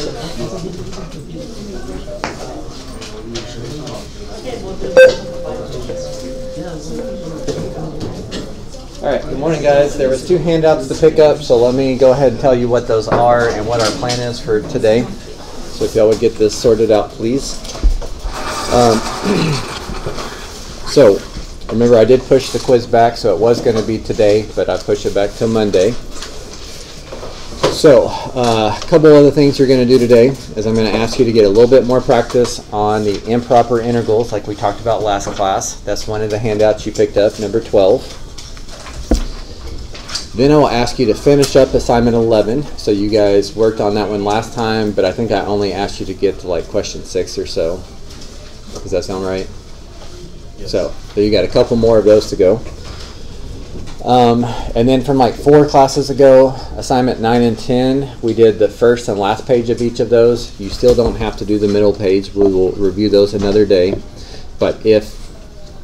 All right, good morning, guys. There was two handouts to pick up, so let me go ahead and tell you what those are and what our plan is for today. So if y'all would get this sorted out, please. Um, so remember, I did push the quiz back, so it was going to be today, but I pushed it back till Monday. So uh, a couple other things you're going to do today is I'm going to ask you to get a little bit more practice on the improper integrals, like we talked about last class. That's one of the handouts you picked up, number 12. Then I will ask you to finish up assignment 11. So you guys worked on that one last time, but I think I only asked you to get to like question six or so. Does that sound right? So, so you got a couple more of those to go. Um, and then from like four classes ago, assignment 9 and 10, we did the first and last page of each of those. You still don't have to do the middle page. We will review those another day. But if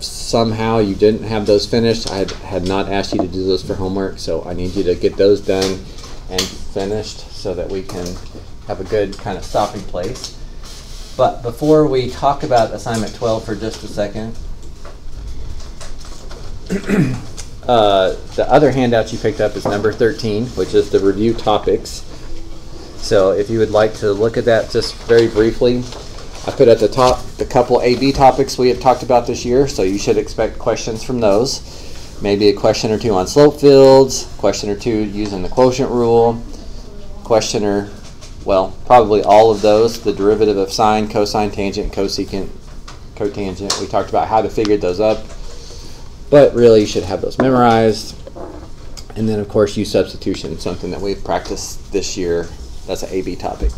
somehow you didn't have those finished, I had, had not asked you to do those for homework, so I need you to get those done and finished so that we can have a good kind of stopping place. But before we talk about assignment 12 for just a second, uh, the other handout you picked up is number 13, which is the review topics. So if you would like to look at that just very briefly, I put at the top the couple AB topics we have talked about this year, so you should expect questions from those. Maybe a question or two on slope fields, question or two using the quotient rule, question or, well, probably all of those, the derivative of sine, cosine, tangent, cosecant, cotangent. We talked about how to figure those up, but really you should have those memorized. And then, of course, use substitution, something that we've practiced this year. That's an AB topic.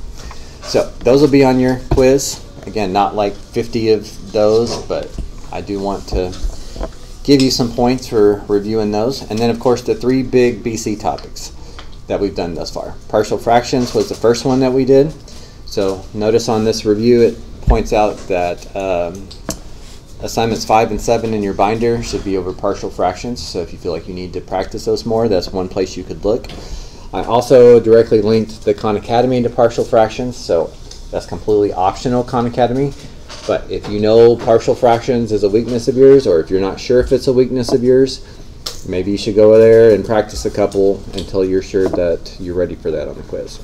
So those will be on your quiz. Again, not like 50 of those, but I do want to give you some points for reviewing those. And then, of course, the three big BC topics that we've done thus far. Partial fractions was the first one that we did. So notice on this review, it points out that um, assignments 5 and 7 in your binder should be over partial fractions. So if you feel like you need to practice those more, that's one place you could look. I also directly linked the Khan Academy to partial fractions. So that's completely optional Khan Academy. But if you know partial fractions is a weakness of yours, or if you're not sure if it's a weakness of yours, maybe you should go there and practice a couple until you're sure that you're ready for that on the quiz.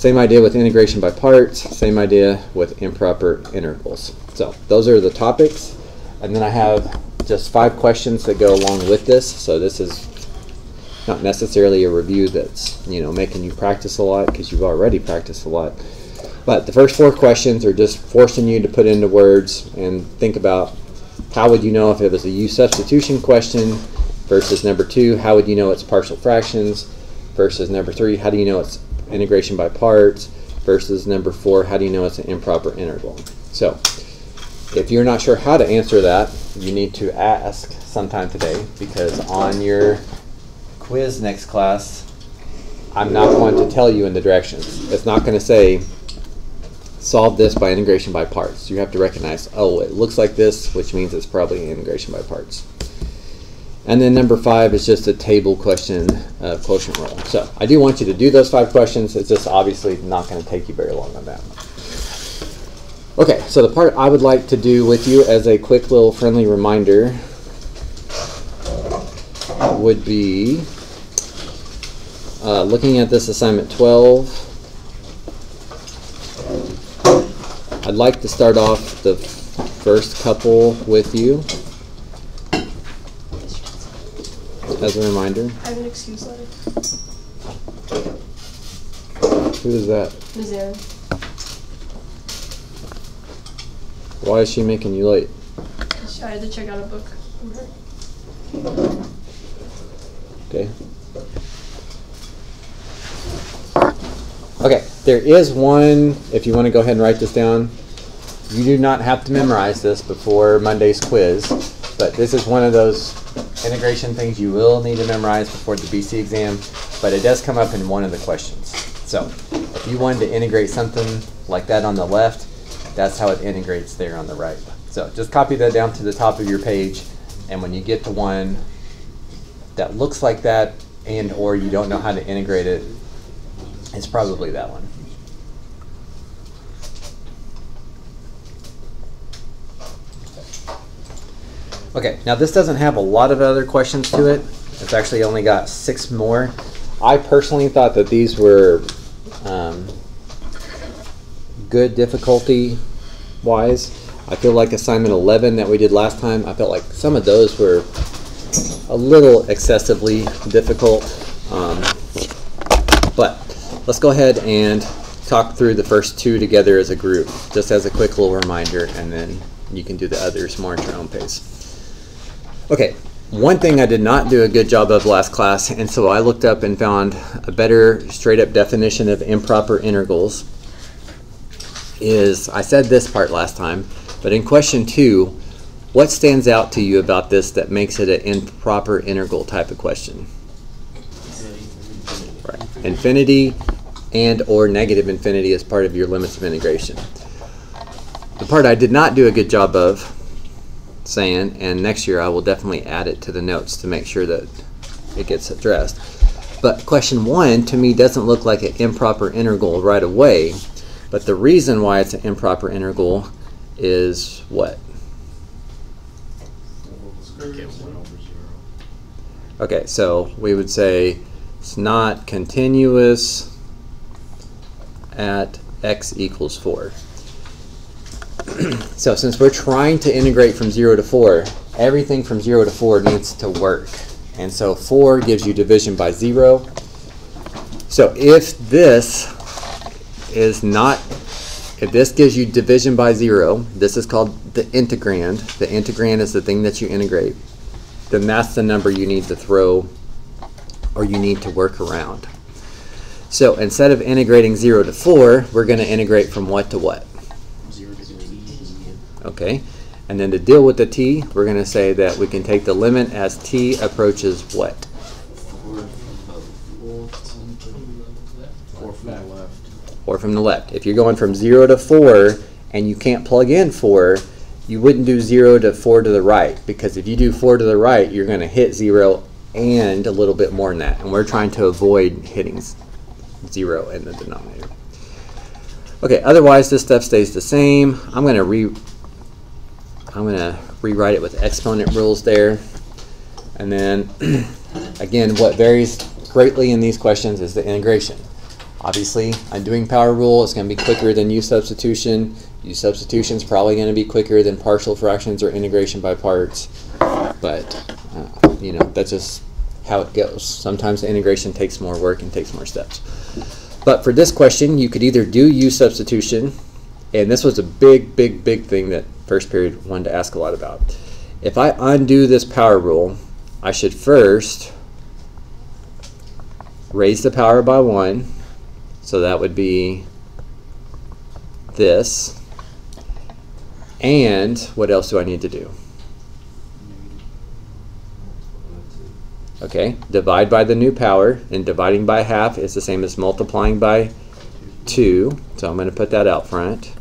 Same idea with integration by parts, same idea with improper integrals. So those are the topics. And then I have just five questions that go along with this. So this is not necessarily a review that's, you know, making you practice a lot because you've already practiced a lot. But the first four questions are just forcing you to put into words and think about how would you know if it was a U substitution question versus number two, how would you know it's partial fractions versus number three, how do you know it's integration by parts versus number four, how do you know it's an improper integral? So if you're not sure how to answer that, you need to ask sometime today because on your quiz next class, I'm not going to tell you in the directions. It's not going to say solve this by integration by parts. You have to recognize, oh, it looks like this, which means it's probably integration by parts. And then number five is just a table question uh, quotient rule. So I do want you to do those five questions. It's just obviously not going to take you very long on that. One. Okay, so the part I would like to do with you as a quick little friendly reminder would be uh, looking at this assignment 12 I'd like to start off the first couple with you as a reminder. I have an excuse letter. Who is that? Ms. Aaron. Why is she making you late? I had to check out a book from her. Okay. Okay, there is one, if you want to go ahead and write this down. You do not have to memorize this before Monday's quiz, but this is one of those integration things you will need to memorize before the BC exam, but it does come up in one of the questions. So if you wanted to integrate something like that on the left, that's how it integrates there on the right. So just copy that down to the top of your page, and when you get to one that looks like that and or you don't know how to integrate it, it's probably that one. Okay, now this doesn't have a lot of other questions to it. It's actually only got six more. I personally thought that these were um, good difficulty wise. I feel like assignment 11 that we did last time, I felt like some of those were a little excessively difficult. Um, but let's go ahead and talk through the first two together as a group, just as a quick little reminder, and then you can do the others more at your own pace. Okay, one thing I did not do a good job of last class, and so I looked up and found a better straight up definition of improper integrals. Is I said this part last time, but in question two, what stands out to you about this that makes it an improper integral type of question? Right. Infinity and or negative infinity as part of your limits of integration. The part I did not do a good job of saying, and next year I will definitely add it to the notes to make sure that it gets addressed. But question one to me doesn't look like an improper integral right away, but the reason why it's an improper integral is what? Okay, so we would say it's not continuous at x equals 4. so since we're trying to integrate from 0 to 4, everything from 0 to 4 needs to work. And so 4 gives you division by 0. So if this is not, if this gives you division by 0, this is called the integrand. The integrand is the thing that you integrate. Then that's the number you need to throw or you need to work around. So instead of integrating 0 to 4, we're going to integrate from what to what? Okay, and then to deal with the t, we're going to say that we can take the limit as t approaches what? Or from the left. Or from the left. If you're going from 0 to 4 and you can't plug in 4, you wouldn't do 0 to 4 to the right because if you do 4 to the right, you're going to hit 0 and a little bit more than that. And we're trying to avoid hitting 0 in the denominator. Okay, otherwise this stuff stays the same. I'm going to re I'm going to rewrite it with exponent rules there. And then, again, what varies greatly in these questions is the integration. Obviously, undoing power rule is going to be quicker than u substitution. U substitution is probably going to be quicker than partial fractions or integration by parts. But, uh, you know, that's just how it goes. Sometimes the integration takes more work and takes more steps. But for this question, you could either do u substitution, and this was a big, big, big thing that first period one to ask a lot about. If I undo this power rule, I should first raise the power by 1. So that would be this. And what else do I need to do? Okay, divide by the new power, and dividing by half is the same as multiplying by 2. So I'm going to put that out front.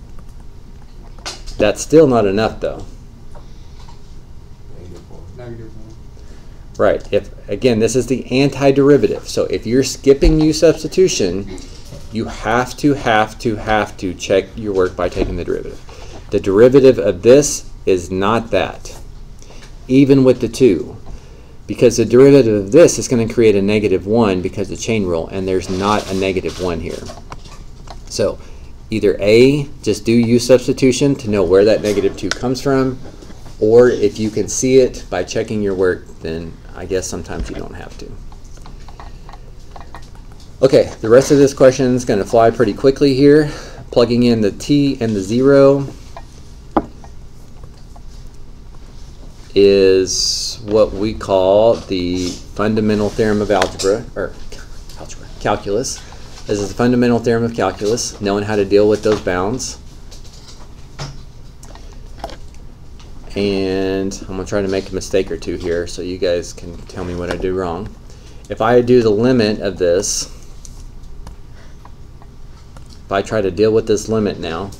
That's still not enough though. Negative one. Right. If again, this is the antiderivative. So if you're skipping u substitution, you have to have to have to check your work by taking the derivative. The derivative of this is not that. Even with the 2. Because the derivative of this is going to create a negative 1 because of the chain rule, and there's not a negative 1 here. So either A, just do u substitution to know where that negative 2 comes from, or if you can see it by checking your work, then I guess sometimes you don't have to. Okay, the rest of this question is going to fly pretty quickly here. Plugging in the t and the 0 is what we call the fundamental theorem of algebra, or algebra, calculus. This is the fundamental theorem of calculus, knowing how to deal with those bounds. And I'm going to try to make a mistake or two here so you guys can tell me what I do wrong. If I do the limit of this, if I try to deal with this limit now,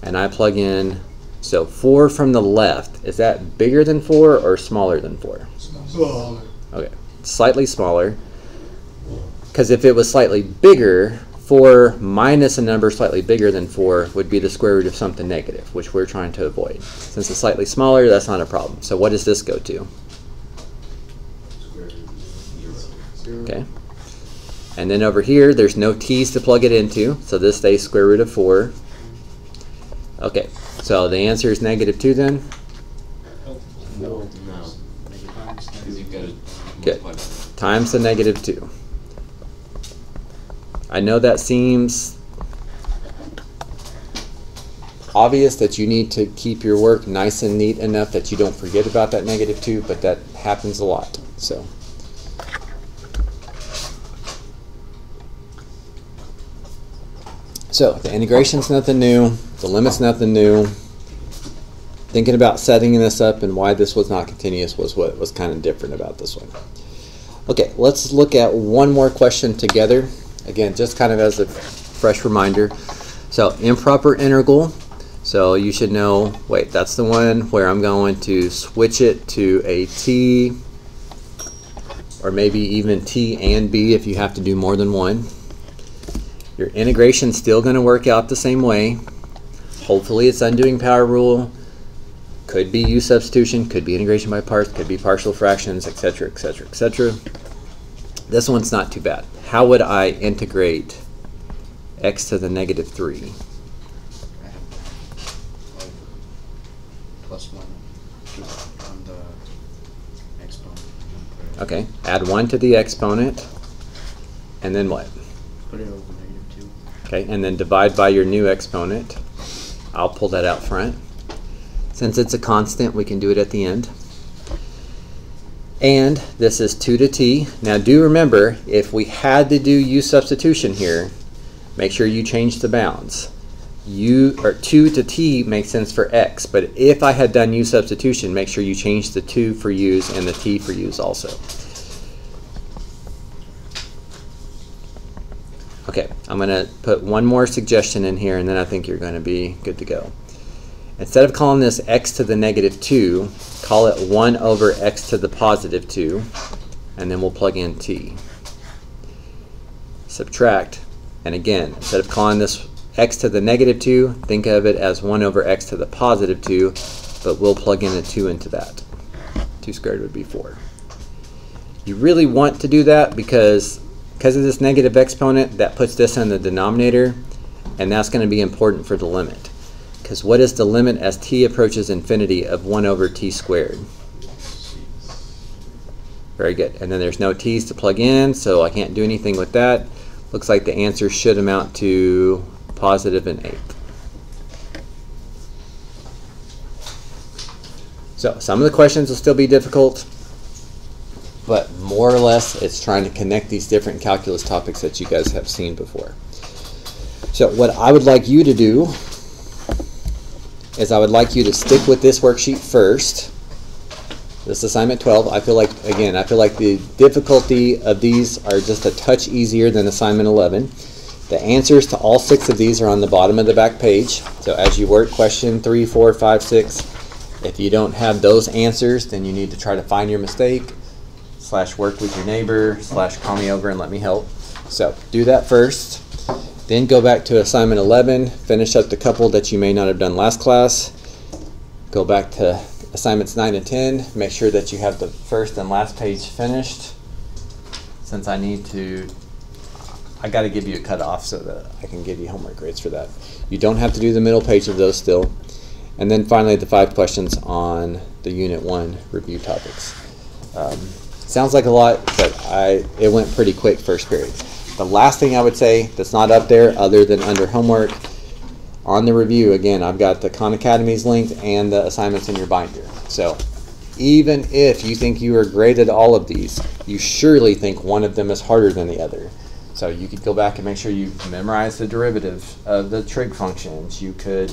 and I plug in, so 4 from the left, is that bigger than 4 or smaller than 4? Smaller. Okay, slightly smaller. Because if it was slightly bigger, 4 minus a number slightly bigger than 4 would be the square root of something negative, which we're trying to avoid. Since it's slightly smaller, that's not a problem. So what does this go to? Okay. And then over here, there's no t's to plug it into, so this stays square root of 4. Okay, so the answer is negative 2 then? No. No. Because you've got to Good. Times the negative 2. I know that seems obvious that you need to keep your work nice and neat enough that you don't forget about that negative 2, but that happens a lot. So. So the integration's nothing new, the limit's nothing new. Thinking about setting this up and why this was not continuous was what was kind of different about this one. Okay, let's look at one more question together. Again, just kind of as a fresh reminder. So improper integral. So you should know, wait, that's the one where I'm going to switch it to a t or maybe even t and b if you have to do more than one. Your integration's still going to work out the same way. Hopefully it's undoing power rule. Could be u substitution, could be integration by parts, could be partial fractions, etc., etc., etc. This one's not too bad. How would I integrate x to the negative 3? Plus one on the exponent. Okay, add 1 to the exponent, and then what? Put it over negative two. Okay, and then divide by your new exponent. I'll pull that out front. Since it's a constant, we can do it at the end. And this is 2 to t. Now do remember, if we had to do u substitution here, make sure you change the bounds. u or 2 to t makes sense for x, but if I had done u substitution, make sure you change the 2 for u's and the t for u's also. Okay, I'm going to put one more suggestion in here and then I think you're going to be good to go. Instead of calling this x to the negative 2, call it 1 over x to the positive 2, and then we'll plug in t. Subtract, and again, instead of calling this x to the negative 2, think of it as 1 over x to the positive 2, but we'll plug in a 2 into that. 2 squared would be 4. You really want to do that because because of this negative exponent, that puts this in the denominator, and that's going to be important for the limit. Because what is the limit as t approaches infinity of 1 over t squared? Very good. And then there's no t's to plug in, so I can't do anything with that. Looks like the answer should amount to positive an eighth. So some of the questions will still be difficult, but more or less it's trying to connect these different calculus topics that you guys have seen before. So what I would like you to do is I would like you to stick with this worksheet first. This assignment 12, I feel like, again, I feel like the difficulty of these are just a touch easier than assignment 11. The answers to all six of these are on the bottom of the back page. So as you work question three, four, five, six, if you don't have those answers, then you need to try to find your mistake, slash work with your neighbor, slash call me over and let me help. So do that first. Then go back to assignment 11, finish up the couple that you may not have done last class. Go back to assignments 9 and 10, make sure that you have the first and last page finished. Since I need to, I got to give you a cutoff so that I can give you homework grades for that. You don't have to do the middle page of those still. And then finally the five questions on the Unit 1 review topics. Um, sounds like a lot, but I it went pretty quick first period. The last thing I would say that's not up there other than under homework, on the review, again, I've got the Khan Academy's link and the assignments in your binder. So even if you think you are great at all of these, you surely think one of them is harder than the other. So you could go back and make sure you memorize the derivative of the trig functions. You could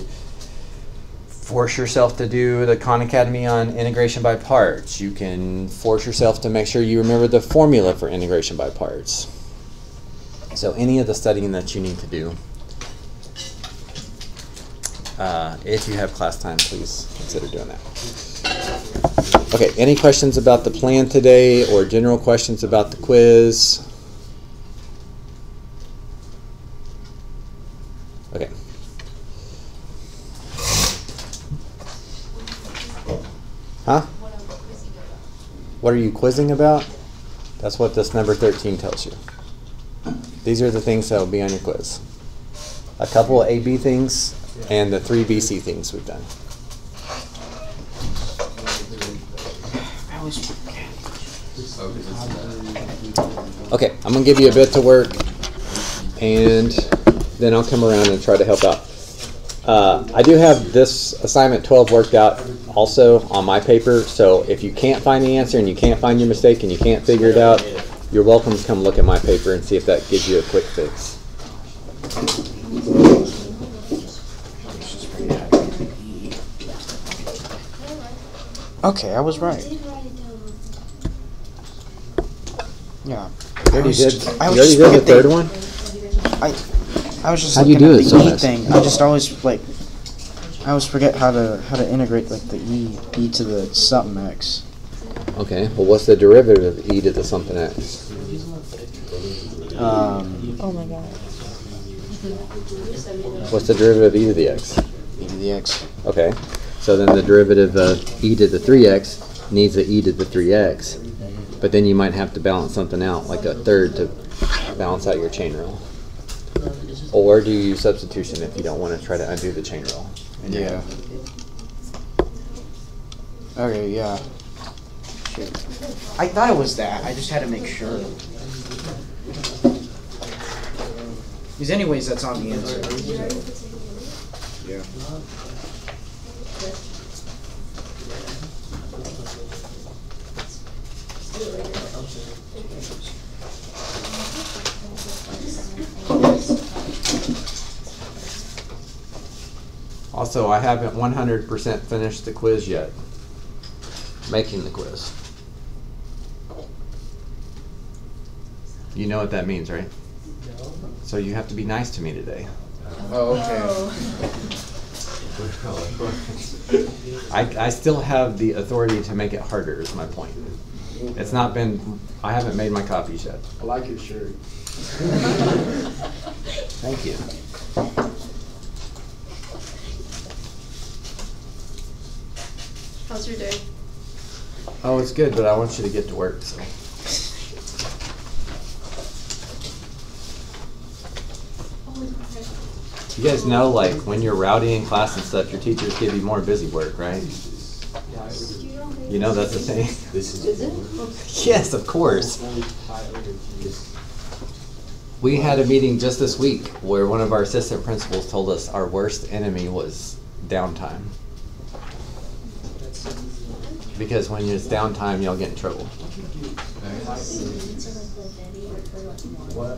force yourself to do the Khan Academy on integration by parts. You can force yourself to make sure you remember the formula for integration by parts. So any of the studying that you need to do. Uh, if you have class time, please consider doing that. Okay, any questions about the plan today or general questions about the quiz? Okay. Huh? What are you quizzing about? That's what this number 13 tells you. These are the things that will be on your quiz. A couple of AB things and the three BC things we've done. Okay, I'm gonna give you a bit to work, and then I'll come around and try to help out. Uh, I do have this assignment 12 worked out also on my paper, so if you can't find the answer and you can't find your mistake and you can't figure it out, you're welcome to come look at my paper and see if that gives you a quick fix. Okay, I was right. Yeah. You already did, you I was already just did the looking at third one? I I was just How'd you do it the so E thing. I just always like I always forget how to how to integrate like the E E to the something X. Okay, well what's the derivative of e to the something x? Um Oh my god. What's the derivative of e to the x? E to the X. Okay, so then the derivative of e to the 3x needs a e to the 3x, but then you might have to balance something out, like a third to balance out your chain rule. Or do you use substitution if you don't want to try to undo the chain rule? Yeah. Okay, yeah. I thought it was that. I just had to make sure. Because anyways, that's on the answer. Yeah. Also, I haven't 100% finished the quiz yet. Making the quiz. You know what that means, right? So you have to be nice to me today. Oh, oh, I, I still have the authority to make it harder, is my point. It's not been, I haven't made my copies yet. I like your shirt. Thank you. How's your day? Oh, it's good, but I want you to get to work, so. You guys know, like, when you're rowdy in class and stuff, your teachers give you more busy work, right? You know that's the thing. This is. Yes, of course. We had a meeting just this week where one of our assistant principals told us our worst enemy was downtime. Because when it's downtime, y'all get in trouble. What?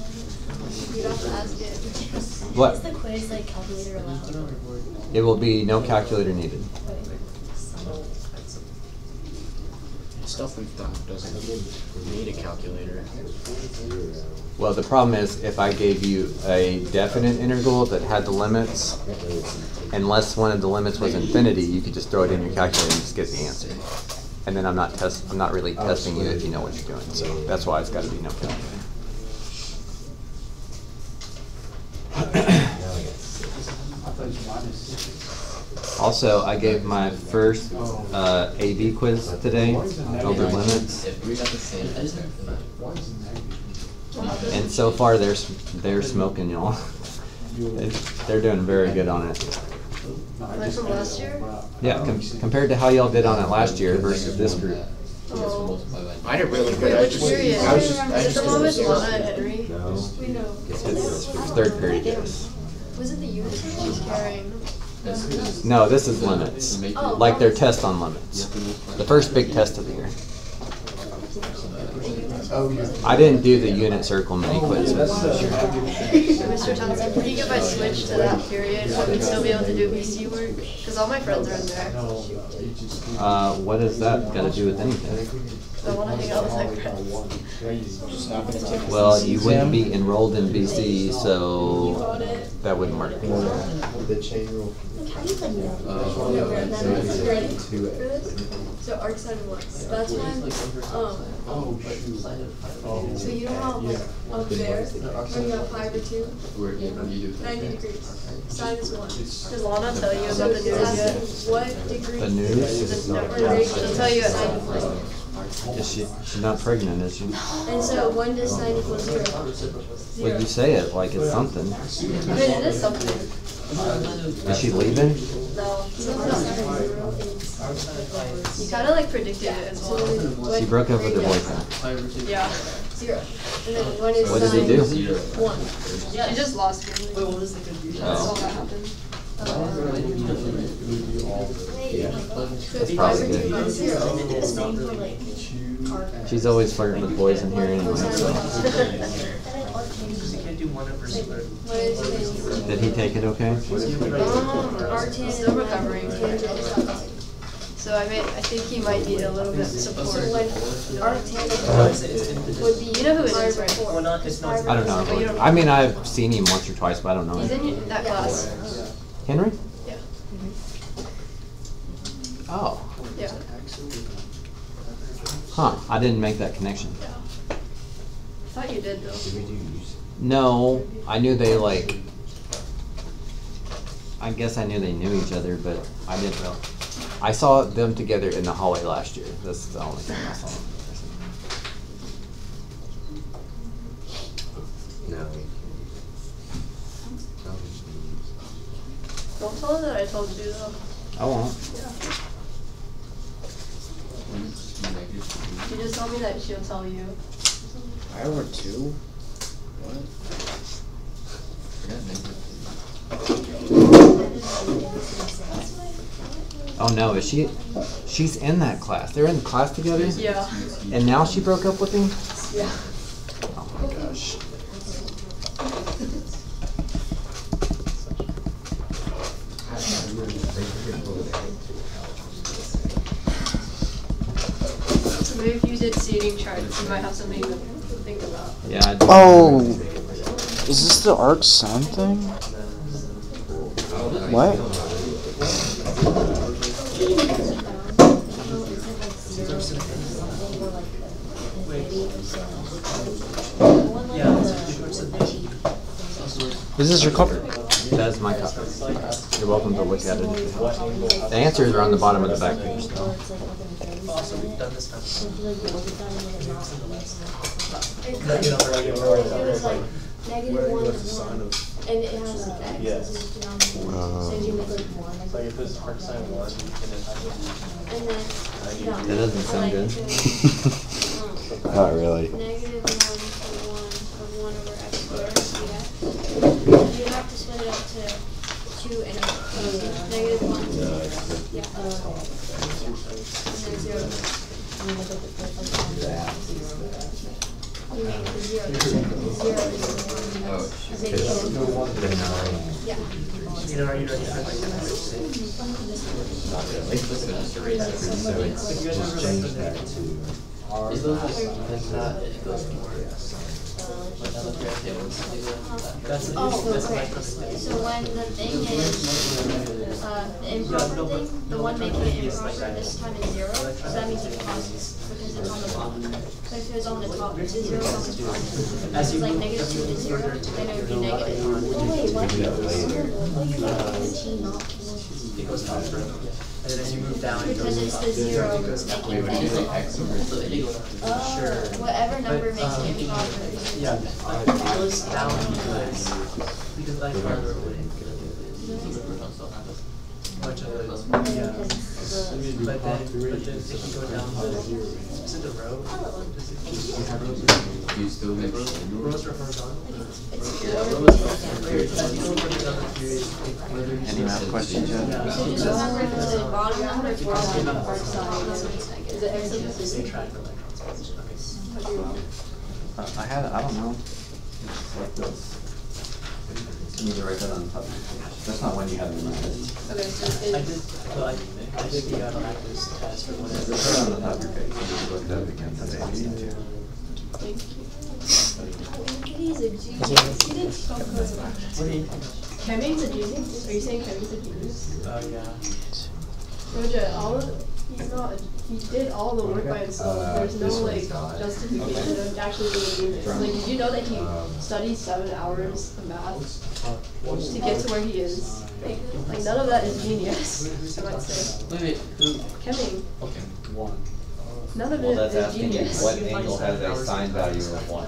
You'd have to ask it. What? Is the quiz like calculator allowed? It will be no calculator needed. Stuff we've done doesn't need a calculator. Well, the problem is if I gave you a definite integral that had the limits, unless one of the limits was infinity, you could just throw it in your calculator and just get the answer. And then I'm not test, I'm not really testing you if you know what you're doing, so that's why it's gotta be no calculator. Also, I gave my first uh, AB quiz today over limits, If we got the same answer. and so far they're they're smoking y'all. They- They're doing very good on it. Like from last year? Yeah, com- compared to how y'all did on it last year versus this group. Oh. I did really Wait, which period? I was just, I Is it just. the one with Lana and Henry? We know. It's, it's third period, yes. Was it the unit circle? She's carrying. No, this is limits. Oh. Like their test on limits. The first big test of the year. I didn't do the unit circle mini quiz this year. Mr. Thompson, do you think if switch to that period, I would still be able to do BC work? Because all my friends are in there. No, Uh, what does that got to do with anything? I want to hang out with my friends. Just not gonna take the Well, you wouldn't be enrolled in BC, so that wouldn't work. The chain rule. So arc sine of what? That's when, um, Oh, shoot. Oh. so you know how like up there, where you have pi over two, ninety degrees. Sine is one. Did Lana tell you about the news yet? What degree? The news? No, Yeah. she'll tell you at ninety four. Is she? She's not pregnant, is she? And so when does sine equal zero? Well, you say it like it's something. I mean, it is something. Is she leaving? No, So when sine zero is you kind of like predicted it as well. what She broke up with her boyfriend. Yeah. Zero. And then when is What did he do? sine One. She just lost me. That's all that happened. So That's if probably pi over two good. is zero, it's the same for like arc. She's always flirting with boys in here anyway. So. Did he take it okay? Um, Arctan Still recovering. tangent is opposite. So I mean, I think he might need a little bit of support. So when arctan would be. You know who it pi right? Well, not- it's not- I don't know. I mean, I've seen him once or twice, but I don't know He's in that class. Henry? Yeah. Oh, Yeah. huh. I didn't make that connection. I thought you did though. No, I knew they like. I guess I knew they knew each other, but I didn't know. I saw them together in the hallway last year. That's the only thing I saw. No. Don't tell her that I told you though. I won't. She just told me that she'll tell you. I over two? What? Oh no, is she? She's in that class. They're in the class together. Yeah. And now she broke up with him. Yeah. Oh my gosh. So maybe if you did seating charts, you might have something to think about. Yeah. Oh, is this the arc sine thing? What? Yeah, it's. Is this your copy? That's my copy. You're welcome to look at it. The answers are on the bottom of the back page. Though. Also, we've done this time. It was like negative one to one, and it has like x as its denominator. So you make like one, like Like if it's arc sine one, and then, no. That doesn't sound good. if it was, Not really. um, Negative one to one of one over x squared, yeah. You'd have to split it up to two and, uh, negative one to, yeah. And then zero. You make the zero, the zero is the one, is it equal? Yeah. You know, are you ready for like the next thing? If you guys ever like the next Is those like that, it goes more. That's Oh, okay. So when the thing is, uh, the improper thing, the one making it improper this time is zero, so that means it pauses, because it's on the bottom. So if it was on the top, it's a zero, a positive. As It's like negative two to the zero, then it would be negative. Oh, wait, what? Goes up, and then as you move down, it Because goes it's up. the zero It goes up. making it Oh, Sure. Whatever number But, makes um, it improper. Yeah, like, it goes down because, because like farther away. Bunch of those, yeah. But then, but then if you go down the, is it the row? Does it, is it rows Do you still mix in? rows or horizontal? It's Yeah, four. rows or period, that you over another period. whether you- Any math questions yet? Yeah. So just remember the bottom number four on the hard side. Is it everything? Subtract electrons. Okay. Uh, I had, I don't know. Like this. You need to write that on top. That's not when you have the minus. Okay, so I did, well, I, I did the uh, practice test or whatever. Put it on the top of your page. You looked up again today. thank you. He's a genius. He didn't talk about it. What do you, Kemming's a genius? Are you saying Kemming's a genius? oh, yeah. Roja, all of, he's not, he did all the work by himself, Uh, there's no like one's not. justification of actually being a genius. Like, did you know that he Um, studied seven hours of math to get to where he is? Like, like none of that is genius, I might say. Wait, wait, who? Kemming, Okay, one. none of Well, it that's is asking you genius. what angle has a sine value of one.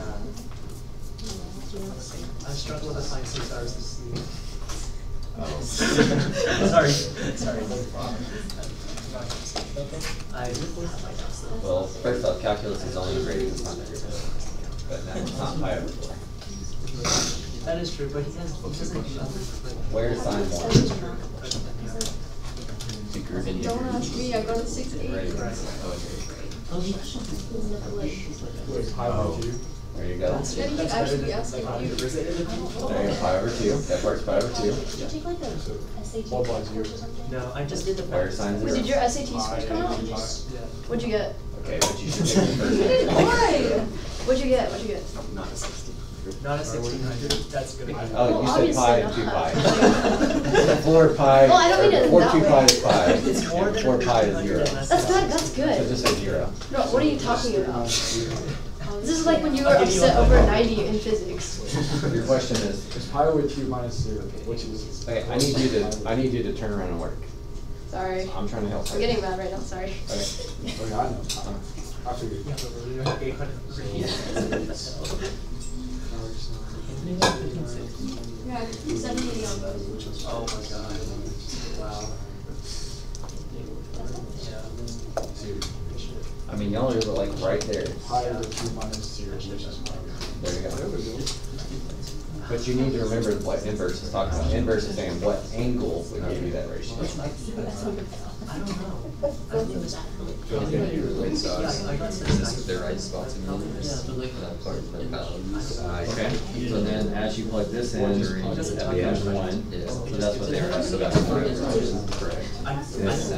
I struggle to find six hours to sleep. Oh. Sorry, sorry. I have my. Well, first off, calculus is only graded as sine value. But now it's not pi over four. That is true, but he has, he doesn't do that. Where's sine one? Don't ask me, I go to six eight. Right. Oh, oh, Wait, pi over two? Oh, there you go. Then he actually asked you. There you go, pi over two. That works pi over two. Did you take like a SAT One by course zero. or something? No, I just did the Where practice. sine Wait, did your SAT scores come out? Yeah. What'd you get? Okay, but you should take the first. Why? What'd you get? What'd you get? Not a sixteen. Not a sixteen hundred, that's good. Oh, you said pi and two pi. Obviously Four pi, Well, I don't mean it or four that two way. pi is pi. It's more than Four pi is 1300 zero. and That's good, that's So good. just say zero. No, what are you talking uh, about? This is like when you were I'll give you upset a over ninety in physics. Your question is, It's pi over two minus zero, which is. okay, I need you to, I need you to turn around and work. Sorry. I'm trying to help. I'm getting mad right now, sorry. Okay. Oh, okay, I know, I figured. Yeah, but we don't have eight hundred. Yeah, seventy on both. Oh my god, wow. Yeah. I mean, y'all are like right there. Over two minus zero, which is. There you There we go. But you need to remember what inverse is talking about. Inverse is saying what angle would give you that ratio. I don't know. I think it was. Wait, so Yeah, I got is this. this the right spot to me? Yeah, but like- That part, the values. Okay, so then as you plug this in, Does it tell it you? becomes one, Yeah. so that's what they were, so that's correct. Correct. I, I This,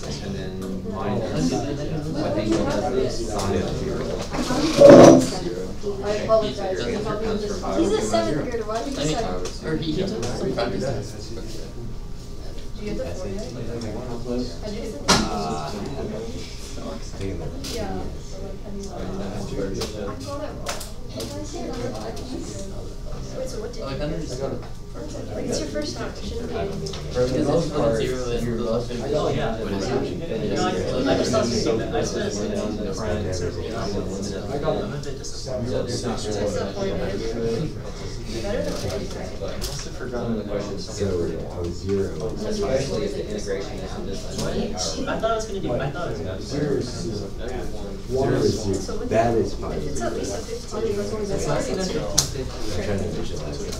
don't and then minus, what angle has the sine of zero? I apologize. Doesn't count for pi He's a seventh grader, why did you Any say? power, or he, he took some practice you get the four yet? How'd you get the Yeah. so like, how do you- I got it wrong. Say number? Wait, so what did you I get? understand. Like, it's your first time, it shouldn't be. For the most part, zero you're those most. are- Oh, yeah. What is it? No, I- I just thought you meant- I just meant- And then on the front, there's a line I got I'm a bit disappointed. So it's not really- It's not forty Better than forty, right? Some of the questions. So, zero. Especially if the integration isn't just one. I thought it was gonna be, I thought it was gonna be. Zero is zero. One is So zero, that is pi. If it's at least a fifteen, that's It's not even fifty I'm trying to visualize it.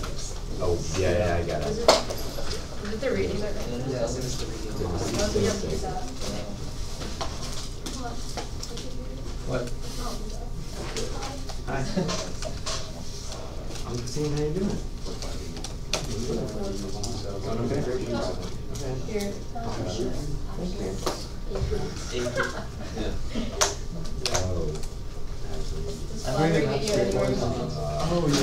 Oh, yeah, yeah, I got Is it. it, is it the reading that right? Yeah, it the reading. Why do you have to use that? What? Hi. I'm seeing how you doing. Here. Oh. Well, I'm bringing it here anyway.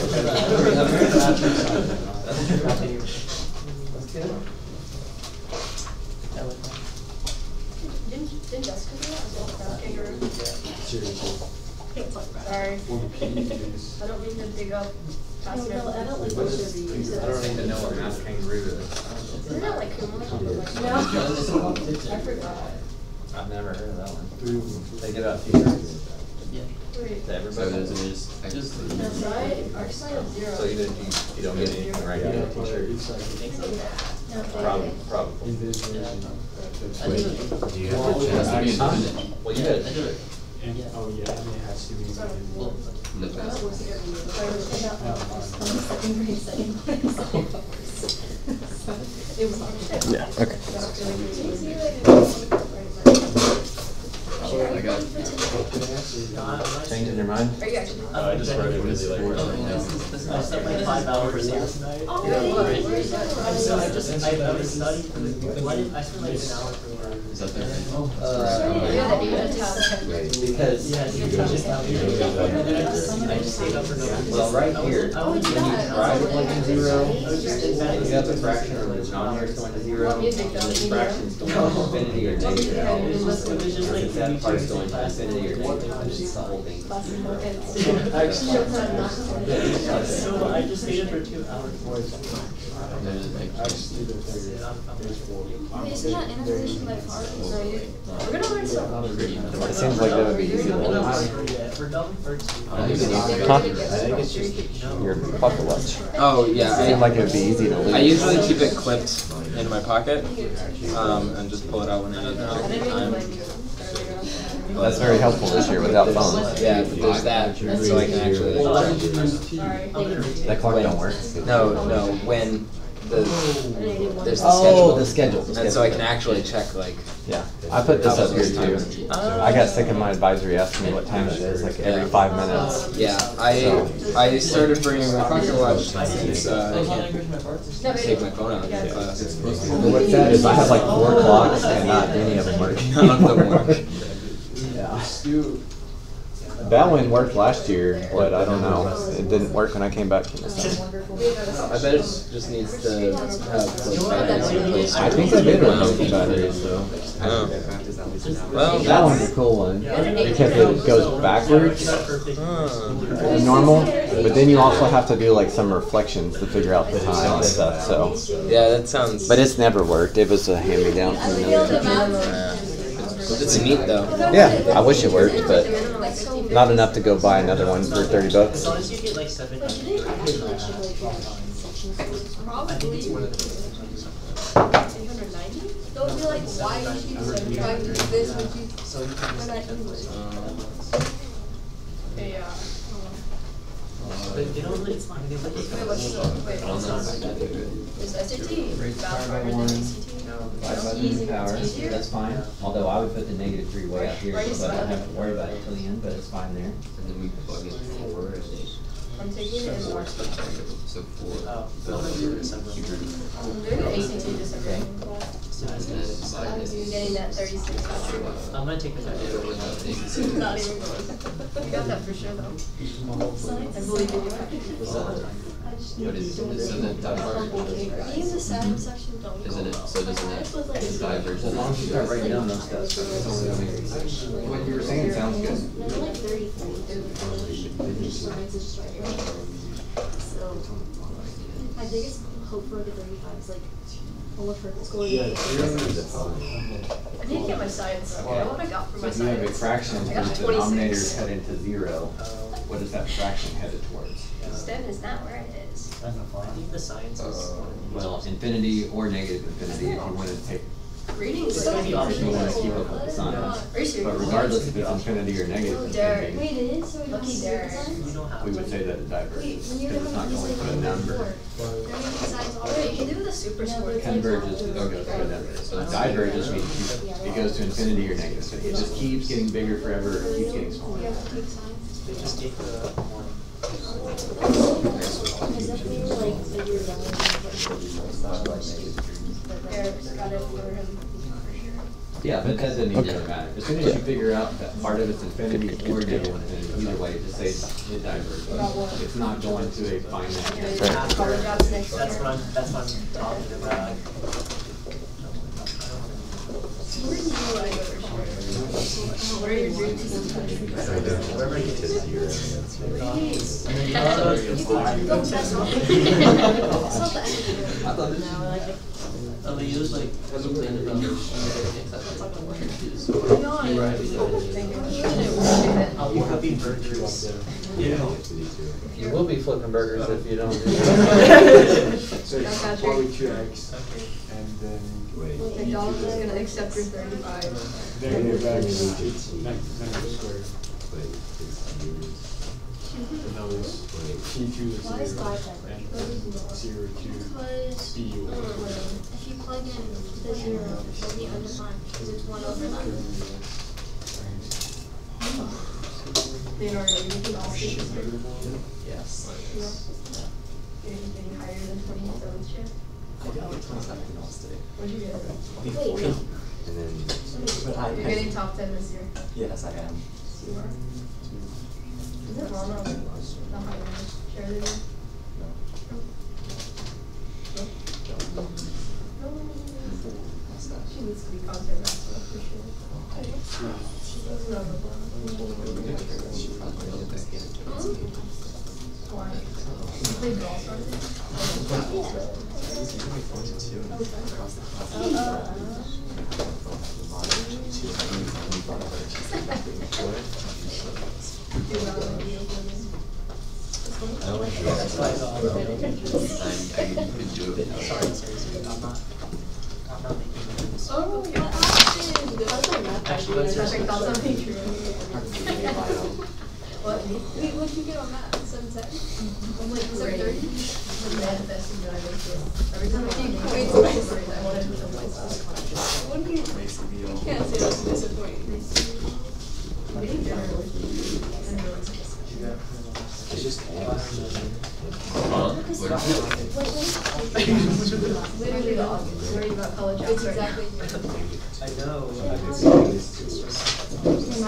Didn't, didn't Jessica do that as well? for kangaroo? Seriously. Sorry, One P is. I don't mean to dig up past your. I don't like those of these. I don't even know what Math Kangaroo is. Isn't that like Kuma? No. I forgot. I've never heard of that one. Three of them. They get out t-shirts Yeah. Wait. to So everybody. it is, it is, I just. That's right, arc sine of zero. So even if you, you don't get anything right, you get a t-shirt. It's like. Probably, probably. envision. Yeah. the- I do it. Do you have to It has to be check? infinite. Well, you Yeah, I do it. And- Yeah. Oh, yeah, and it has to be. Well, The best. Oh, it was on. yeah, okay. I got. Changing your mind? Are you actually? Uh, I just read it really late. This I spent like five hours last night. Oh, really? So I just, I, I was studying for the, what did, I spent like an hour for. Is that their thing? You're the eight town. Because, Yeah, you just now. And I just, stayed up for no reason. well, right I here, I when you try to plug zero, I was just in bed. you got the fraction of the non-here going to zero, Want don't the fraction's going to infinity or negative. It was just, it was just like. If that maybe part's going to classes. infinity or negative, it's the whole thing. So I just stayed up for two hours. There's like. I just need to figure Yeah, I'm- I'm- Wait, isn't that integration by parts? We're gonna learn some. It seems like that would be easy to We're learn. not for yet. We're done for two. I think it's- Huh? I think it's just. Your pocket watch. Oh yeah, Seemed like it would be easy to lose. I usually keep it clipped in my pocket, um, and just pull it out when I need it. That's very helpful this year without phones. Yeah, but there's that, so I can actually. That clock don't work. No, no, when the there's the schedule. Oh, the schedule, schedule. and so I can actually check like. Yeah, I put this up here too. it- I got sick of my advisory asking me what time it is, like every Yeah. five minutes. Yeah, I I started bringing my pocket watch since uh, I can't take my phone out in class. What's sad is I have like four clocks and not any of them work. None of them work. Yeah. Dude, That one worked last year, but I don't know. It didn't work when I came back from the summer. I bet it just needs to have like batteries replaced. I think I did remove the batteries though. Oh. Well, That one's a cool one because it goes backwards Oh. normal, but then you also have to do like some reflections to figure out the time and stuff. So, Yeah, that sounds. but it's never worked. It was a hand me down from another teacher. It's neat though. Yeah, I wish it worked, but not enough to go buy another one for thirty bucks. As long as you get like seven. I think it's one of the. Be like, why did you try to do this when you, So you can we're not English. Yeah. But they don't like, they like. Wait, what's the, wait, what's the, is SAT, math harder than ACT? Easy, it's easier? that's fine. Although I would put the negative three way out here, Right, so I don't have to worry about it till the end, but it's fine there. And then we plug in four, I'm taking it in March. so four. Oh, so I'm gonna do December. I'm doing an ACT December. And then it's like I'm this. getting that thirty-six. I'm gonna take the Yeah, that thing. Not even close. You got that for sure though. I believe in you. But is, is so then that part, Use the seven section, don't. isn't it, so doesn't it diverge? As long as you start writing down those steps. What you were saying sounds good. They're like thirty-three, thirty-three. Science is just right here. So, my biggest hope for like a thirty-five is like, almost perfect score. yeah, zero I is. need to get my science. I don't what I got for So my if you have a fraction I got whose denominator is 26. headed to zero, what is that fraction headed towards? STEM is not where it is. I think the science is. Uh, well, infinity or negative infinity if you want to take, Reading is It's so gonna be easy. if you want to keep up with the signs. Are? But regardless if it's infinity or negative Derek. infinity, Wait, it is? So we don't Lucky see the Derek. signs? Don't have. we would say that it Wait, diverges, when you're because it's not done, going say to a number. four. They're making signs wait, you can do the super Yeah, score. but- Converges, okay, so that, so diverges means you- it goes to infinity or negative, so it just keeps getting bigger forever, it keeps getting smaller. have to take signs. They just take the one. Is that thing like, that you're done with? Eric's got it for him, for sure. Yeah, but that doesn't even really matter. As soon as you figure out that part of it's infinity or negative infinity, either way, just say it diverges. It's not going to a finite Okay, answer. college jobs next year. That's what I'm, that's what I'm talking about. You wanna go for sure? What are your dreams? I get to. Please. And then the other is five. Go, that's all. Oh, they use like, has a plan about. You could be burgers. You will be flipping burgers if you don't. So Patrick. barbecue eggs, and then McDonald's is gonna accept your thirty-five. negative x, it's negative square. And that was T two is Why is zero, five that and zero two Because B U. if you plug in the zero, it'll be undefined because it's one over nine. Leonardo, you making all stages here? Yes. You're just getting higher than twenty-seventh chair? I got like twenty-seven in all state. What'd you get? Wait, And then, But I. You're getting top ten this year. Yes, I am. You are. Is it Rana the higher chair than you? She needs to be concert master for sure. She probably will get that. Why? You played golf on I'm, Actually, just- Perfect, thoughts. What? What'd you get on that? Seven ten? I'm like, Seven I'm manifesting that I make it. Every time I see points. I want to do something myself. Wouldn't you? You can't say that's disappointing. I think generally, and really successful. it's just. Huh? What is it? Literally the opposite, worried about college It's exactly. I know. I can see this. It's just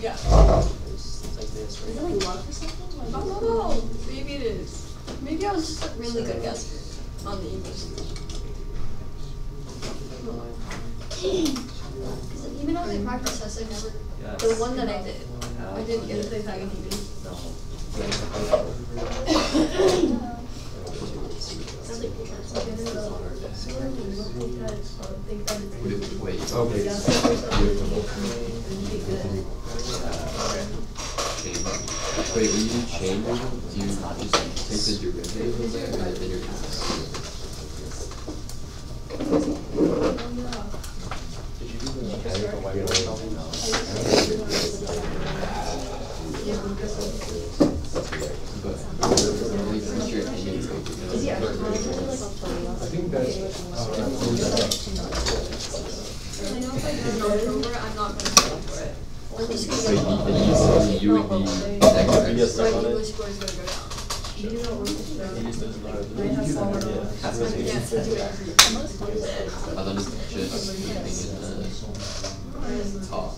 Yeah. like this, right? Is it like luck or something? Like, I don't know. Maybe it is. Maybe I was just a really good guesser on the English. Because even though they practice tests, I never. The one that I did, I didn't get it. They tag in Wait, wait. Okay. Wait, when you do change, do you just take the derivative of that or the integral? But only for your integral. I think that's, uh, I know if I do an October, I'm not fall for it. I'm just So you, gonna and you, so you would be next My English score is gonna go down. I can't do it. I thought it's just keeping in the top.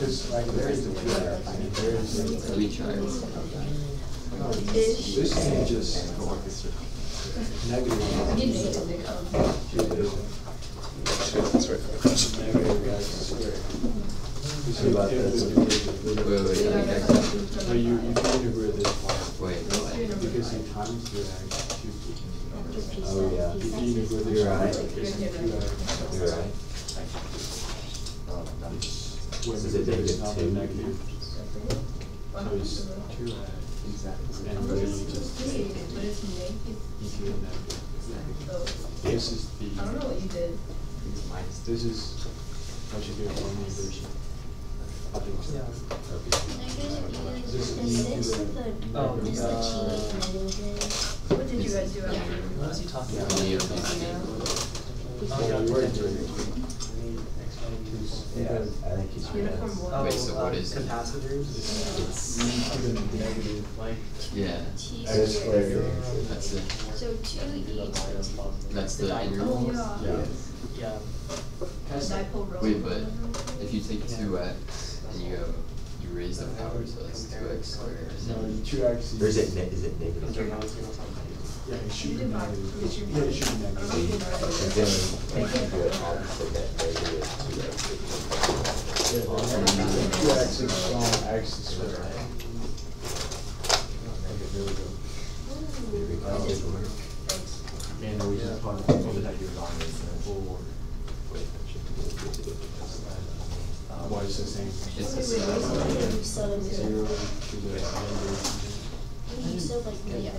cause like there is the two eggs, and there is. Let me try. This is just negative. Negative x squared. This is about derivative- Wait, wait. So you, you can integrate this part, Wait, wait. because you times x, two. Oh, yeah. You integrate this You're right. You're right. Is it is negative two? negative, so it's two. Exactly. And you you do negative. This is the. I don't know what you did. this is what you get from the version. I think so. This is to the. Oh, negative uh. What did you guys do after? What is he talking about? Only of these. Yeah, you already did it. Yeah, I think he's right. Uniform one. Oh, Wait, so what uh, is it? capacitors? It's negative, like, Yeah, that's it. So two e. That's the Oh, integral. yeah. yeah. Yeah. Dipole rho. Wait, but if you take two x and you go, you raise the power, so that's two x squared. No, two x is. Or is it ne- is it negative? Yeah, it should be negative. Yeah, it should be And negative. then you do it opposite, that negative two X. Yeah, negative two x is from x squared. And we just put, put it at your line. Or, Wait, that should be. It's the same. It's the same. Zero to the negative. You said like like.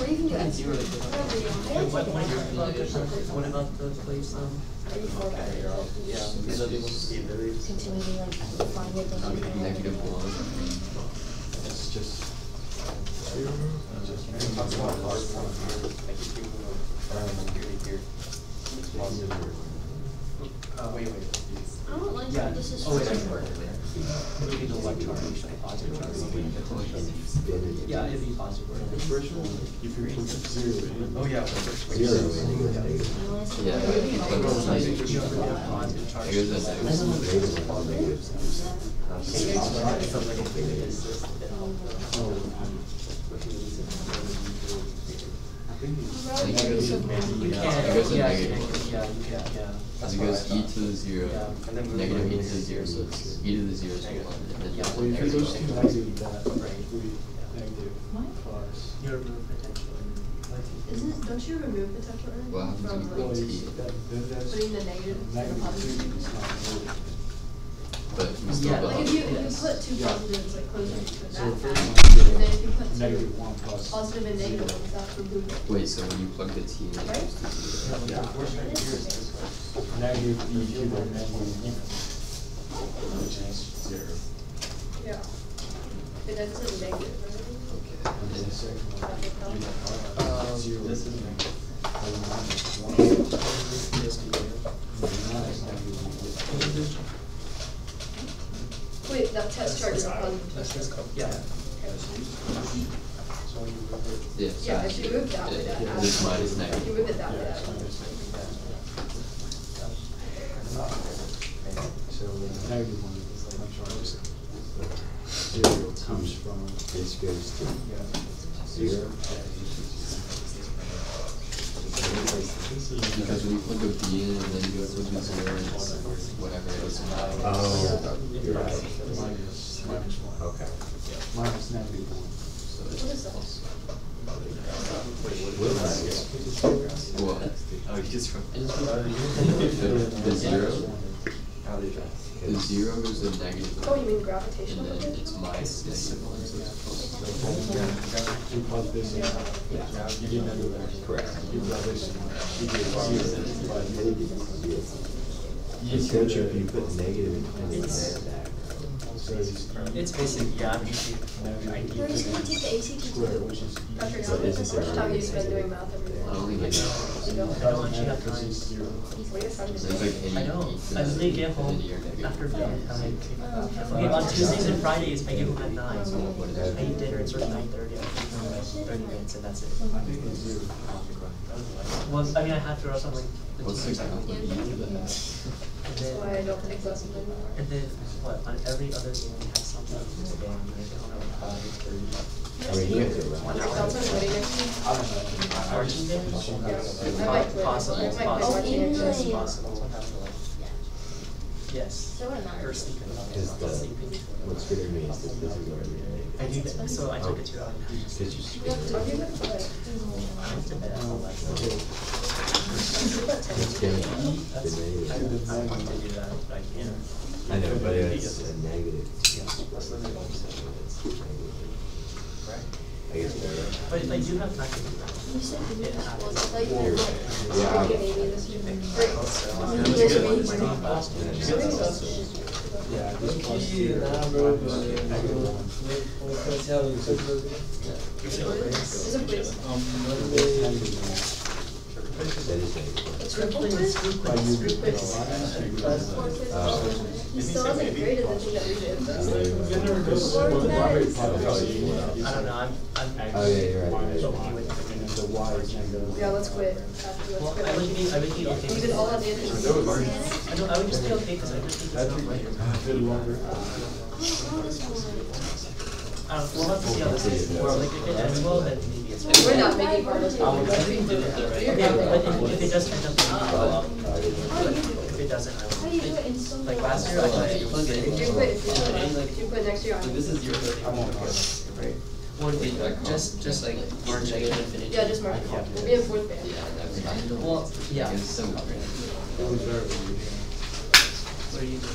Or you can do it's X. zero. Whatever you want. I What, like what, it. what about the place, um, yeah, the other ones? Continue to like find it. then you can- Negative one. It's just. Zero. and just- Uh, wait, wait. I don't like Yeah. how this is. Oh, wait, I structured. Maybe the positive charge. Yeah, it'd be positive. The first one, if you put zero. Oh, yeah. Zero. Yeah. Maybe But like- it's like- You have to have positive charge. Here's a negative. I think it's. I'd rather Like, it do goes- something. You Yeah, can, it goes in yeah, you negative. can, yeah, you can, yeah. As it goes e to the zero, Yeah, and then negative e to the zero, so it's e to the zero is one, and then Yeah. Well, if it goes to negative. negative, that Right. would be negative plus. You remove potential. Isn't don't you remove potential earnings What happens from when Well, like, put T? that, then putting the negative and the Negative positive? two is not negative. But we still Yeah. Like if you, if you put two Yeah. positives like closer to So that the half, one and then if you put two negative one positive and negative zero. ones, that remove it. Wait, so when you plug the T in, it Right? goes to zero. Yeah. Negative e to the negative e. Which is zero. Yeah. But that's a negative, right? Okay. And then the you zero. this is negative. So minus one. Yes, you do. Minus negative one. Wait, that test chart is a positive test just, yeah. So you revert. Yeah. Yeah, if you move that way, that Yeah, adds. This minus If you move it that way, Yeah, that so adds. that's So the negative one, I'm sorry, zero comes from. This goes to Yeah. zero. Because when you plug a B in and then you go to the zero, it's whatever it is. Oh, you're right. Minus, minus one. Okay. Minus negative one. What is that? Oh, you just put- The, the zero, the is a negative. Oh, you mean And gravitational then it's minus negative one, so it's. Correct. You put negative in front of It's- that. So it's. It's basic, yeah, I'm just. Negative, You're just gonna take the ACT square, too. which is. After So now, this this is is zero. how you've been doing math every I don't day. I know. You don't? I don't actually have time. it's zero. What are your friends So it's like doing? any I know, to I the usually get home then you're negative. after bed, I um, Oh, um, um, okay, on Tuesdays and Fridays, I get home at nine, so What is I eat dinner, it's sort of nine thirty, I eat for like thirty minutes and that's it. I think it's zero. Well, I mean, I have to, or else I'm like. What's the teacher's count? do you do that? And That's why I don't take lessons anymore. and then, what, on every other day, we have something, again, I get home at five thirty. I mean, you have to One run. hour. Sounds like waiting next week. I don't know. Marching band? Yeah. I might. Possible, I might quit possible, yes, possible, sometimes I like, yes. So what am I? Or sleeping, Is the, what's good to me is that this is where I do that, so I took a two hour nap. Because you Are you gonna play? I went to bed at eleven. It's gonna be the That's, I. I want to do that, but I can't. I know, but it's a negative. I guess better. But if I do have time to do that, You said you it were happens. like, Yeah. like, maybe this year. Great. That's This good. week. Yeah, this plus zero. Negative one. Is it quiz? Negative one. That is negative. It's triple quiz? But you- Group quiz. Four quiz. Oh. He still hasn't graded the thing that we did. This Lord one knows. probably I don't know, I'm, I'm. Oh, yeah, you're right, Minus you're one, right. and then the y is negative. Yeah, let's quit. After, let's Well, quit. I would be, I would be okay. We did all of the other. I don't, I would just be okay, cause I it's not right. A bit longer. I we'll have to see how this is, or like if it ends well, then maybe it's. fine. We're not making progress. I would, I think do it, uh, right? You're Yeah, but if, if it does end up being well, I didn't- How do you do it? if it doesn't, I will. do you do it in so Like last year, I thought it was. If you quit, if you quit, if you quit next year, I'm. This is your thirty. I won't go. Right? Or the- just, just like march negative infinity. Yeah, just mark it. We'll be in fourth band. Yeah, that's fine. Well, yeah. It's so great. It was very. What are you doing?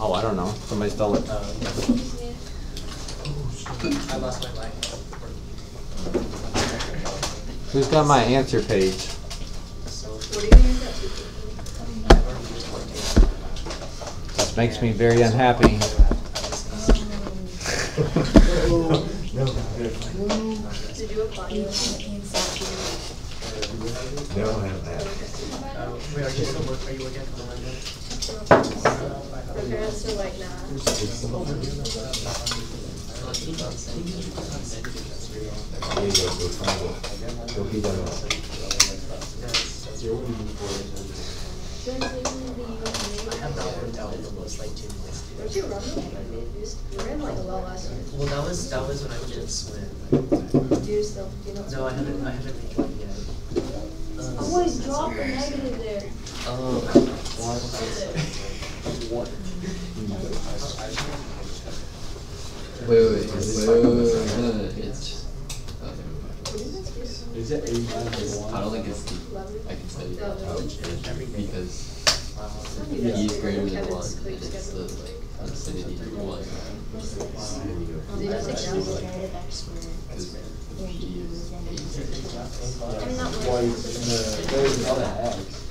Oh, I don't know. Somebody stole it. Um, I lost my life. Who's got my answer page? So. What are you gonna use that to? I've already used one table. This makes me very unhappy. Did you apply? No, I don't have. Uh, wait, are you still work, are you working at the moment? My parents are like, nah. Yeah, yeah, go find it. Go heat them up. I have not worked out in almost like two months. Weren't you running? You just- you ran like a lot last year. Well, that was, that was when I didn't swim. Do you still, do you know? No, I haven't, I haven't rejoined yet. Always drop the negative there. Wait, wait, wait, wait, okay. Is it? I don't think it's deep, I can tell you that, because Yeah. he is greater than Kevin's one, sleep and it's the schedule's like- vicinity of one. Did you not take down? Because he is eight. I'm not Well, working. in the, there's another X.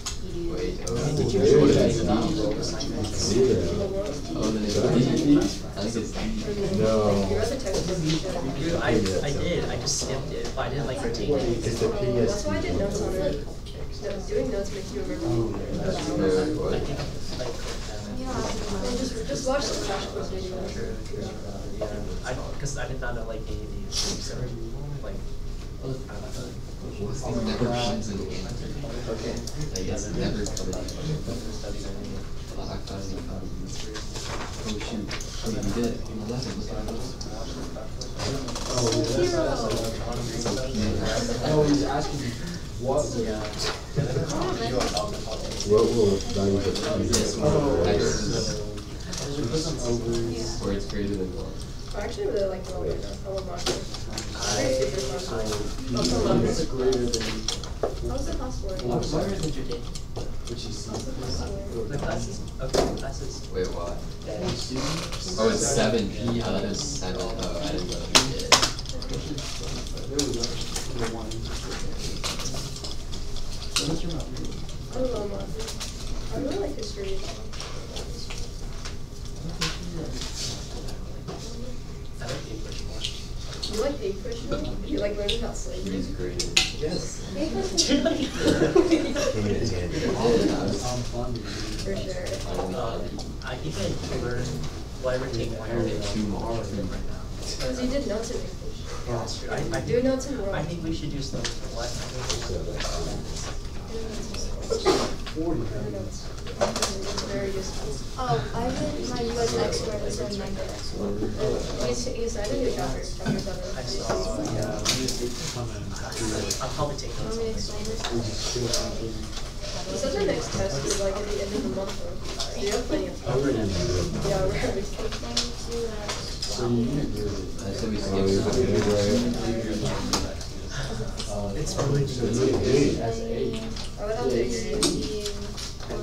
I, did, I just skipped it, but I didn't like That's why I did notes on it. Doing notes makes you remember. Just, watch the course video. I, did not know like any of these, like. What's these never in game? Okay. Like, never. Oh, I found it, I found it. Oh, shoot, oh, you did it, eleven, look at Oh, he's asking what will value the This one, nice, over. where it's greater than one. I actually really like the one right now. I love Monster. Very super fun. So Also he love is it. greater than, How's the class for? I'm Where sorry, isn't your date? which is. The classes, okay, classes. Wait, what? Yeah. Oh, it's seven P, I thought it was seven, oh, I didn't know you did. There we go. The one. I love Monster. I really like history. You're like learning about slavery. Yes. For sure. I think I learned well, I retain one area right now. Because you did notes in English. That's true. I, do notes in. I think we should do some what? 40 minutes. Oh, I did my uh, uh, U.S. experts and my experts. You said it, I saw, yeah. I'll probably take those. He said next test is like at the end of the month, so you have plenty of time. Yeah, we're having. Thank you. It's really good. It's really good.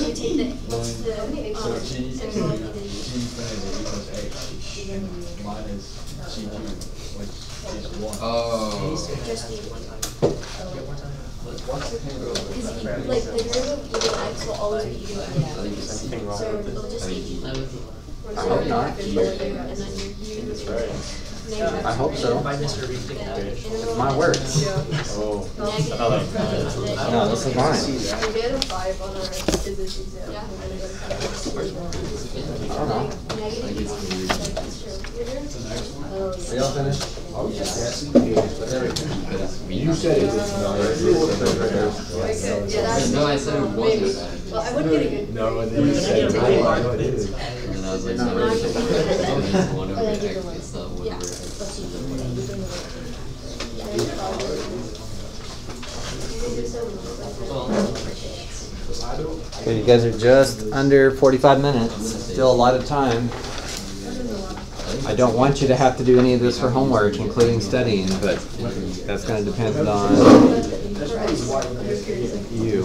You take the, what's the, um, G, G symbol of prime the equals eight minus G cube, which is one. Oh. Just the- One time. Yeah, one time. Because like, the derivative of e to x will always be equal to I think it's C. So it'll just be e. Hope not. And then you, That's right. negative. I hope so. By Mr. Reading. My words. Oh. Negative. I like that. No, this is mine. We get a I. Are y'all finished? You said it. Yeah, that's. No, I said it wasn't. Well, I would get a good. No, and then you said it. I is. And then I was like, no. Okay, you guys are just under forty-five minutes, still a lot of time. I don't want you to have to do any of this for homework, including studying, but that's gonna depend on you.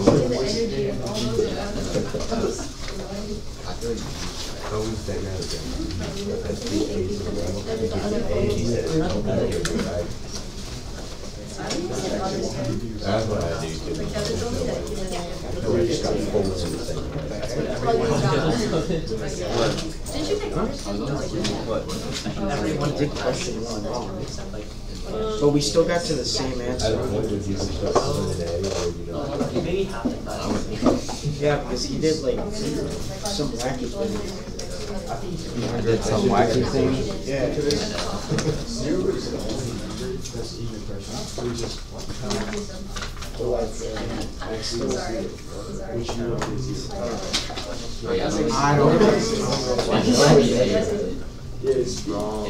That's what I do too. Did you take honors? We did question one wrong. But we still got to the same answer. don't know, did you start today or you don't? Maybe half the class. Yeah, because he did like some wacky thing. I did some wacky thing. Yeah. Zero is the only that's even question. I don't know. Yeah, it's wrong.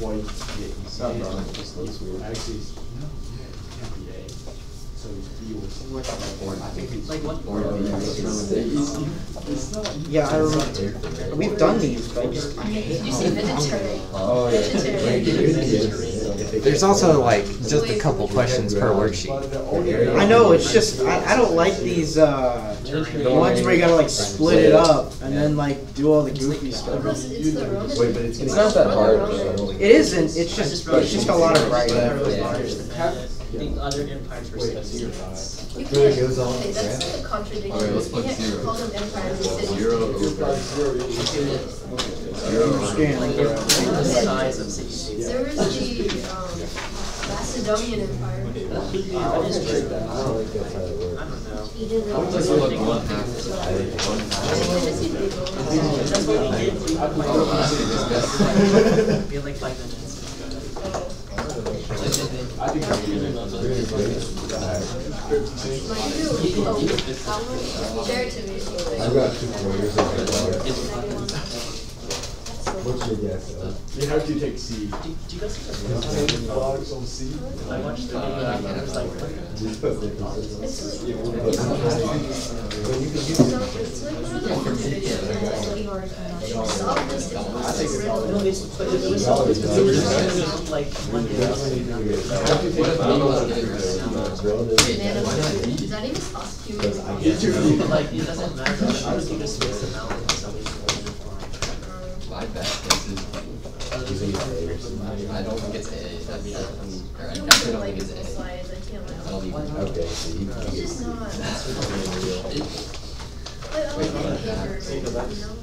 White. Yeah, weird. Actually, it's- no, it can't be A. So B was. I think it's. Like what? Or B, what's wrong with A? It's not. Yeah, I remember. We've done these, but I just I hate. You see vegetarian? Oh, Vegetarian. There's also like just a couple questions per worksheet. I know it's just I, I don't like these uh the ones where you gotta like split it up and then like do all the goofy stuff. It's. Wait, but it's It's not that hard. It isn't. It's just it's just a lot of writing. The other empires were cities. You Really can't, goes on okay, that's a contradiction. Alright, let's You put can't zero. call them empires and cities. Zero over. Zero Scan. Like if the size of cities. There was the, um, Macedonian Empire. That should be I don't registered. think that's how it works. I don't know. Let's look one half. One half. That's what we did. We had Oh, I like, see this guy. we had like five minutes. I think I'm Like, you, oh, that one, share it to me. I've got two quarters of my car. What's your guess? Uh, though? You have to take C. Do do you guys see the Dogs on C. I watched the video and I was like, Just put differences. It's Yeah, we'll put- But you can use So it. it's like one of the Solve this in I think it's all. no, it's, but it was, it was just like one day. What if none of us get it right? Man, Why not is D? that even possible? But like, it doesn't matter, I should you just space them out and somebody's My best guess is B. I don't think it's A, that's, or I definitely don't Like, think it's A. slides, I can't I like. don't even. Okay, so you It's can just not. It- Like, I like the paper version, you know?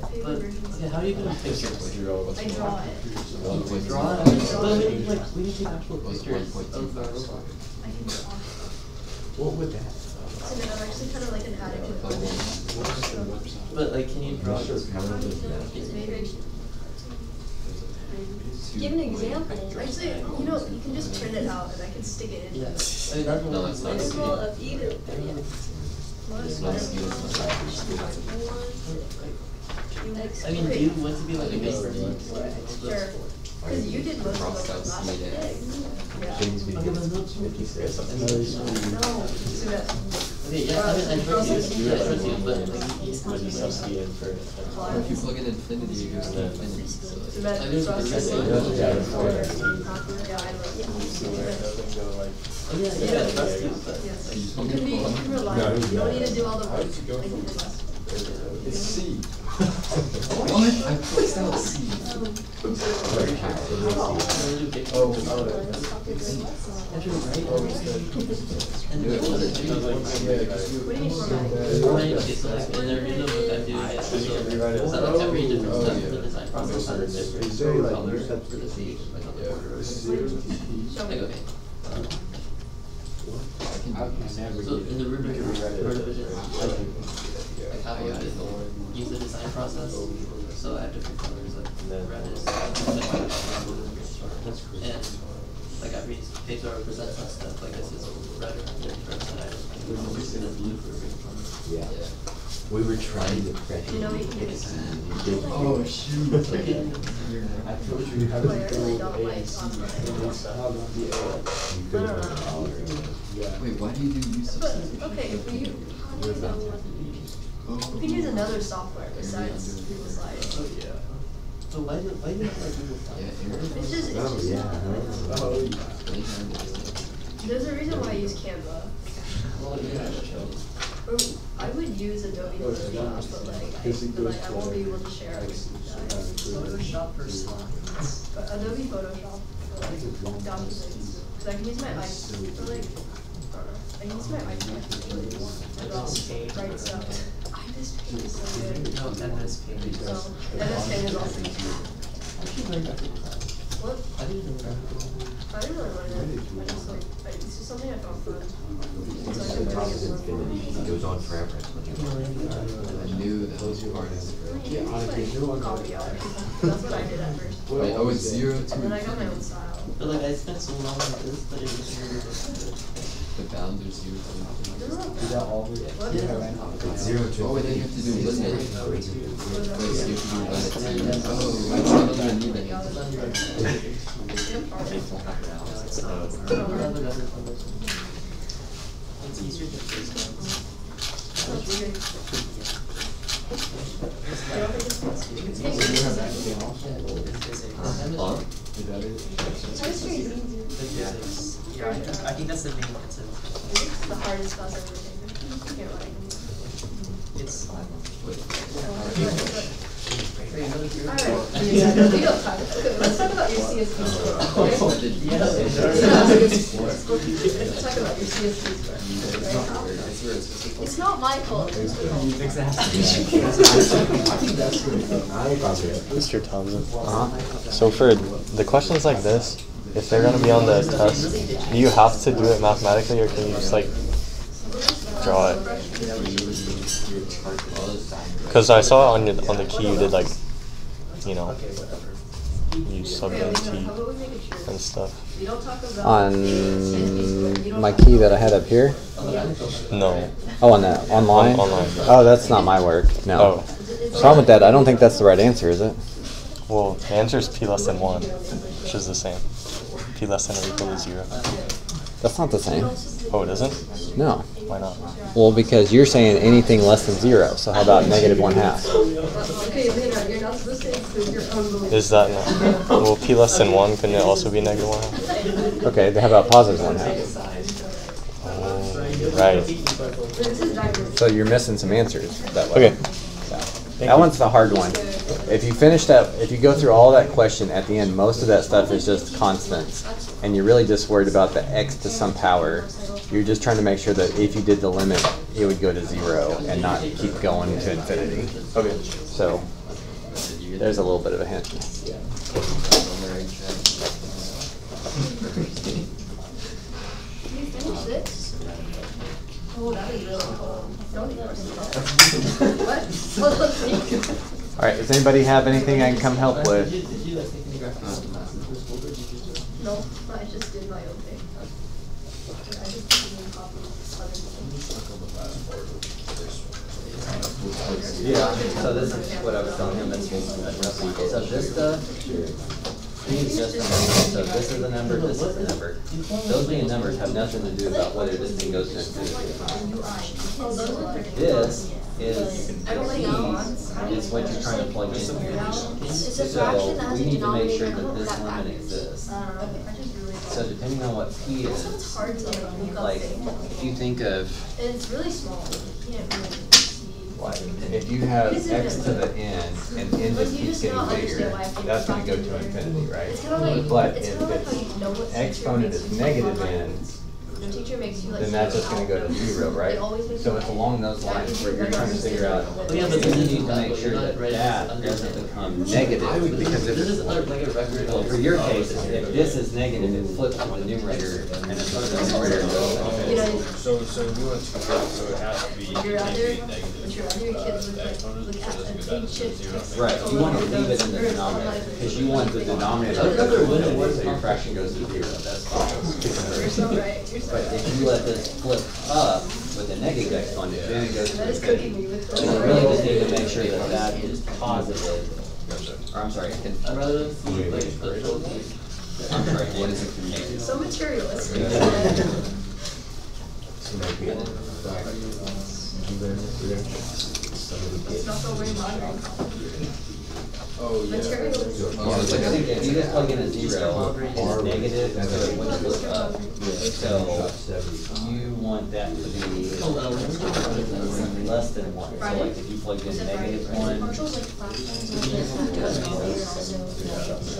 The paper But, version's. yeah, how are you gonna fix your I draw it. One point two. Draw it, but we need like, we need to take actual Was pictures 1.25 of the square. I can draw. What would that? So then I'm actually kind of like an addict with coding. But like, can you draw Sure, this? how much that? Maybe. Give an example. Actually, you know, you can just print it out and I can stick it in. Yeah, I mean, that's. No, that's not a C. of Eden. It's not a C, it's not a I mean, do you want to be like a maker? Sure. Because you did most of them last day. Yeah. James B. Okay, then no- Fifty-six. No, so yeah, I I trust you, I trust you, but like, Or if you plug in infinity, it goes to infinity, so like. I just- process- Yeah, trust you, but You You can be, you pull can up. rely, No, you he's don't need to do all the work, like you did last. It's C. What? I placed out C. Oh, like, Oh, okay. So in the word division, I like, can- like how you did the, use the design process, so I have different colors, like red is. And like every paper represents that stuff, like this is red represents that item, and this is blue for Yeah. We were trying to prep. You know what you? Oh, shoot. I told you how to Wait, I go don't A, C, conflict. and it's how to be A. You could have done all it. Wait, why do you do use But, of okay, if we, use- how do you know what? We can use another software besides Google Slides. Oh, yeah. So why do, why do you like Google Slides? It's just, it's Oh, just yeah. Oh, yeah. There's a reason why I use Canva. Well, yeah. Or I would use Adobe Photoshop, but like, I, but like, I won't be able to share it with you guys. Photoshop for slides. But Adobe Photoshop for like documents, cause I can use my i, for like, I don't know, I can use my iPad to really, like, I'll write stuff. No, MS Paint. So, MS Paint is also. What? I didn't know design. I didn't it, I just like, it's just something I found fun. So I The really is infinity. It goes on forever. I knew that was of it. Yeah, honestly, no one. Copy people. That's what I did at first. Wait, oh, it's zero And then I got my own style. But like I spent so long on this, but it was really good. The bounds are zero to. No, no, Is that all? we- What? Yeah. It's zero to. Oh, wait, then you have to do limit. Wait, so you have to do limit. Oh, I don't even need that. Another better one. It's easier to fix ones. That's weird. I think it's- You it's don't easy. have anything else? Huh? Is that it? Chemistry is easy. Yeah, I, I think that's the main concept. It's the hardest class I've ever taken. Can't lie. It's. Alright, we don't talk, okay, let's talk about your CSP score. okay? Let's talk about your CSP score. It's not my fault. Mr. Thompson. Uh-huh. So for the questions like this, if they're gonna be on the test, do you have to do it mathematically or can you just like draw it? Because I saw on your, on the key you did like, you know, you sub Okay, in T about we make it true? and stuff. We don't talk about. On CSP score. You don't my key that I had up here. No. Oh, on that online. On- online. Oh, that's not my work. No. Oh. Problem with that, I don't think that's the right answer, is it? Well, the answer is p less than one, which is the same. p less than or equal to zero. That's not the same. Oh, it isn't? No. Why not? Well, because you're saying anything less than zero. So how about negative one half? Okay, Lena, you're not supposed to include your own beliefs. Is that no? Well, p less than one couldn't it also be negative one half? Okay, then how about positive one half? Oh, right. This is diversity. So you're missing some answers that way. Okay. That one's the hard one. If you finish that, if you go through all that question at the end, most of that stuff is just constants, and you're really just worried about the x to some power. You're just trying to make sure that if you did the limit, it would go to zero and not keep going to infinity. Okay. So there's a little bit of a hint. You finished this? Oh, that is really cool. Don't even. What? Well, let's see. All right. Does anybody have anything I can come help with? No, I just did my own thing. Yeah, so this is what I was telling him, that's, so this stuff means just a number, so this is a number, this is a number. Those being numbers have nothing to do about whether this thing goes to infinity. Are pretty. This is, is what you're trying to plug in here. So we need to make sure that this limit exists. So depending on what P is, like if you think of, it's really small, you can't really see. Like, if you have x to the n, and n just keeps just getting bigger, understand why I that's gonna go to infinity, right? It's kinda like, But it's if kinda like it's you know exponent is negative feel n, like- teacher makes you like. then that's just gonna go to zero, right? It always makes So it's along those lines gives where you you're trying to figure out. what Oh, yeah, but is. this You is need to not- make sure that right, that doesn't become negative, I would- because if This is it's, like a record well, for your case, if this is negative, it flips to the numerator, and it's under the numerator. You So, so we want to go, so it has to be, when it you're out can't there, be negative. When you're out there, your kids look uh, like, look at doesn't a go down big to chip. zero. Right, you wanna leave it in the denominator, because you want the denominator to go to infinity, so your fraction goes to zero, that's fine. You're so right, you're so But if you let this flip up with a negative exponent, then it goes to That is infinity. cooking me with. And you really just need to make sure that that is positive, or I'm sorry, can, I'd rather see like a trophy. I'm sorry, what is it negative? So materialistic. It's not the way. Oh, yeah. Like, you just plug in a zero, it's negative, so it up. So you want that to be less than one, so like if you plugged in negative one,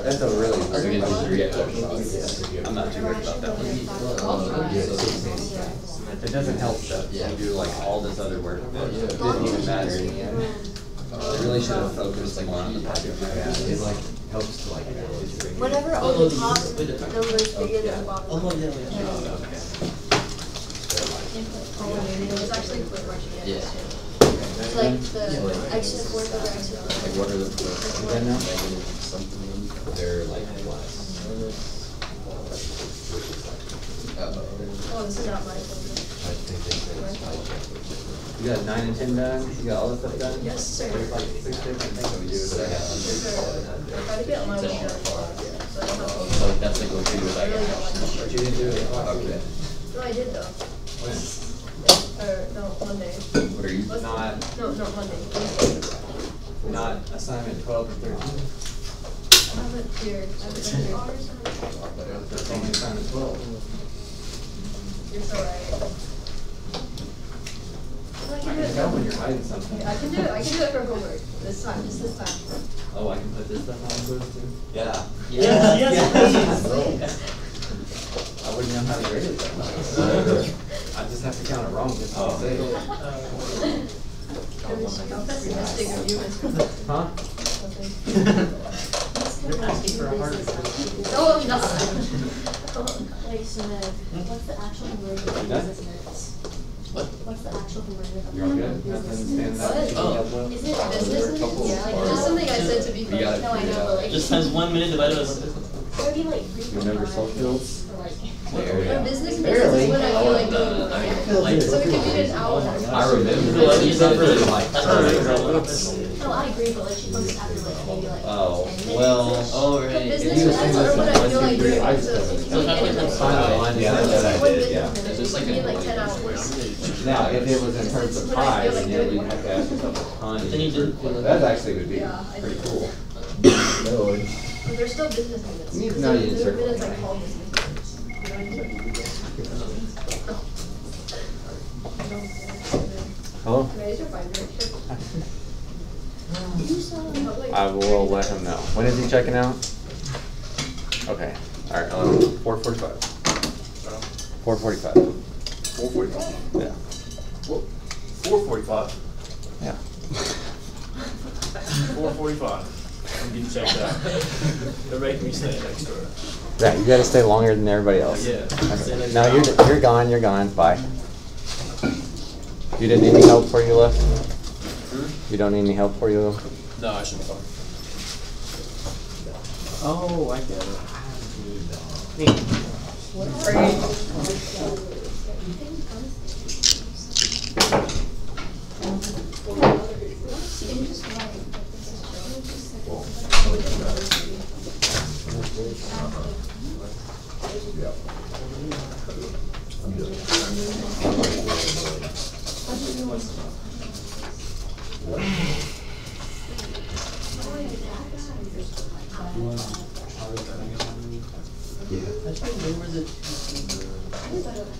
that's a really, I'm not too worried about that one. It doesn't help that you do like all this other work that didn't even matter in the end. I really should have focused more on the project. It like helps to like. whatever on the top number is bigger than the bottom. Oh, yeah, yeah. It's actually quick rushing it. Yeah. It's like the x is fourth over x is Like, what are the, Then now? something, they're like less. Uh-oh. Oh, this is not my folder. You got nine and ten done, you got all this stuff done? Yes, sir. There's like six different things that we do that I have. I try to get my work done. So I don't have to- So that's like what you would I like. don't like But you didn't do it. Okay. No, I did though. Or, no, Monday. What are you? What's Not- No, no, Monday. Not assignment twelve and thirteen. I have it here. I have it here. That's only assignment twelve. You're so right. No, I can do I it. can tell when you're hiding something. I can do it, I can do it for homework, this time, just this time. Oh, I can put this stuff on the quiz too? Yeah. Yes, yes, Please. I wouldn't know how to grade it though. I just have to count it wrong just to oh. say it. How pessimistic of you, Mr. Huh? You're asking for a harder oh, No, I'm not. Wait, so then, what's the actual conversion of Done? Business minutes? What? What's the actual conversion of? You're all good? business Nothing minutes? stands out? Oh. Is it Business? Yeah, like, Just something I said to be funny. got No, I know, but like. Just times one minute divided by one. Or do like remember the social? lines, or like? My business is when I feel like doing Uh, I it. feel like- So it could be an hour. I remember. Well, don't really like. That's not really relevant. No, I agree, but like she posts after like maybe like Oh, ten minutes. well- Oh, right. business minutes are when I feel like doing so it So can halfway be through anything. time. Yeah, that's what I did, yeah. minute, Just like can like like ten hours. Now, if it was in terms of when I pi, feel then like yeah, doing you'd have to ask yourself a ton. Then you did That actually would be Yeah, pretty did. cool. But they're still business minutes. You need to Because know you they're- didn't circle minutes I it. business minutes. You know what I? Hello? Raise your binder. I will let him know. When is he checking out? Okay, alright, um, four forty-five. Four forty-five, Four forty-five. yeah. Four forty-five. Yeah. Four forty-five. I'm getting checked out. They're making me stay next door. Yeah, you gotta stay longer than everybody else. Yeah. Okay. No, you're, you're gone, you're gone, bye. You didn't need any help before you left? Hmm? You don't need any help before you left? No, I should be fine. Oh, I get I think when was it? Just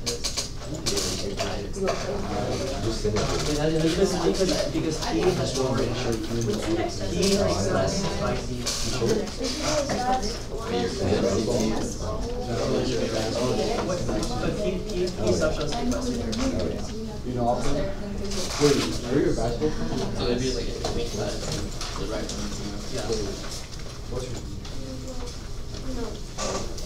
me. Because, because, because he has more, he likes less spicy. But he, he, he subs us You know, I'll. Wait, are you a basketball fan? So it'd be like a week less, the right one. Yeah. What's your?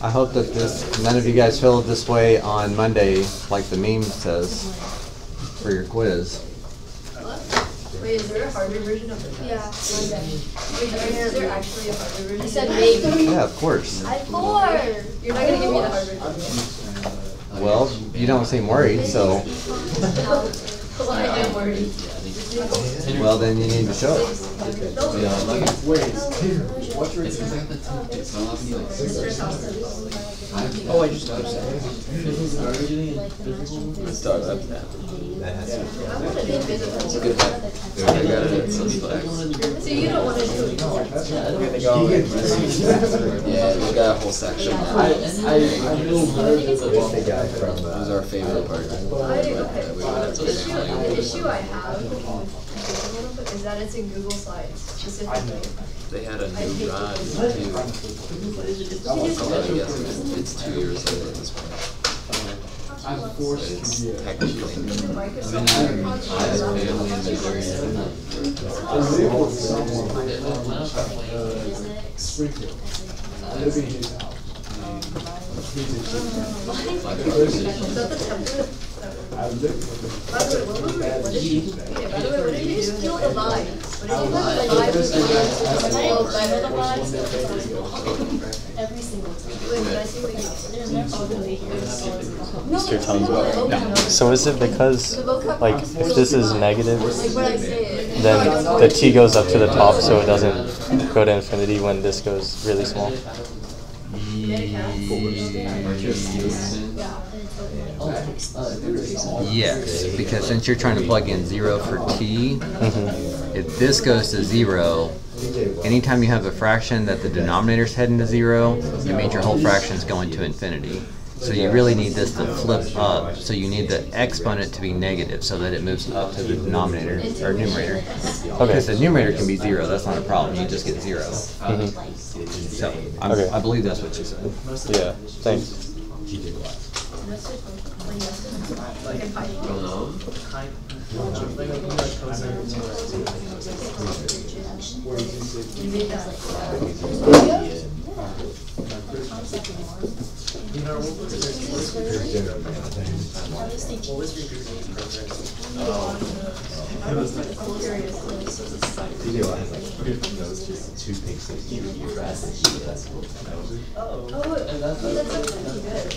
I hope that this, none of you guys feel this way on Monday, like the meme says, for your quiz. Wait, is there a harder version of it? Yeah. Wait, is there actually a harder version? I said maybe. Yeah, of course. I Four. You're not gonna give me the hard version. Well, you don't seem worried, so, Well, I am worried. well, then you need to show it. Wait, what's your? Oh, I just noticed that. Start up now. That has to. I wanna do physical. It's a good one. I got it at Sunny Flags. So you don't wanna do it. Yeah, we got a whole section now. I, I, I'm a little nervous. What's the guy from, It was uh, our favorite part. I, okay, We went to the issue, the the issue I have is that it's in Google Slides specifically. They had a I new hate rod too. So it's, it's two years old at this point. I'm forced it's to be a. technically new. Microsoft. I have family in Missouri. I live with someone, uh, Springfield. I live in his house. He's a chief. Is that the template? I live with By the way, what was, what did you, by the way, what did you steal the lie? What did you, the lie was Every single time. Mr. Tons. No. So is it because, like, if this is negative, then the t goes up to the top so it doesn't go to infinity when this goes really small? Yes, because since you're trying to plug in zero for t, Mm-hmm. if this goes to zero, anytime you have a fraction that the denominator's heading to zero, it means your whole fraction's going to infinity. So you really need this to flip up, so you need the exponent to be negative so that it moves up to the denominator, or numerator. Because the numerator can be zero, that's not a problem, you just get zero. Mm-hmm. So, Okay. I believe that's what you said. Yeah, thanks. Hello? That's. Oh, that's you? That one. You're like less than MC. You get all the way Who did you pick? It's probably just like video, I know that they're like, a principal guy, he hasn't gotten back to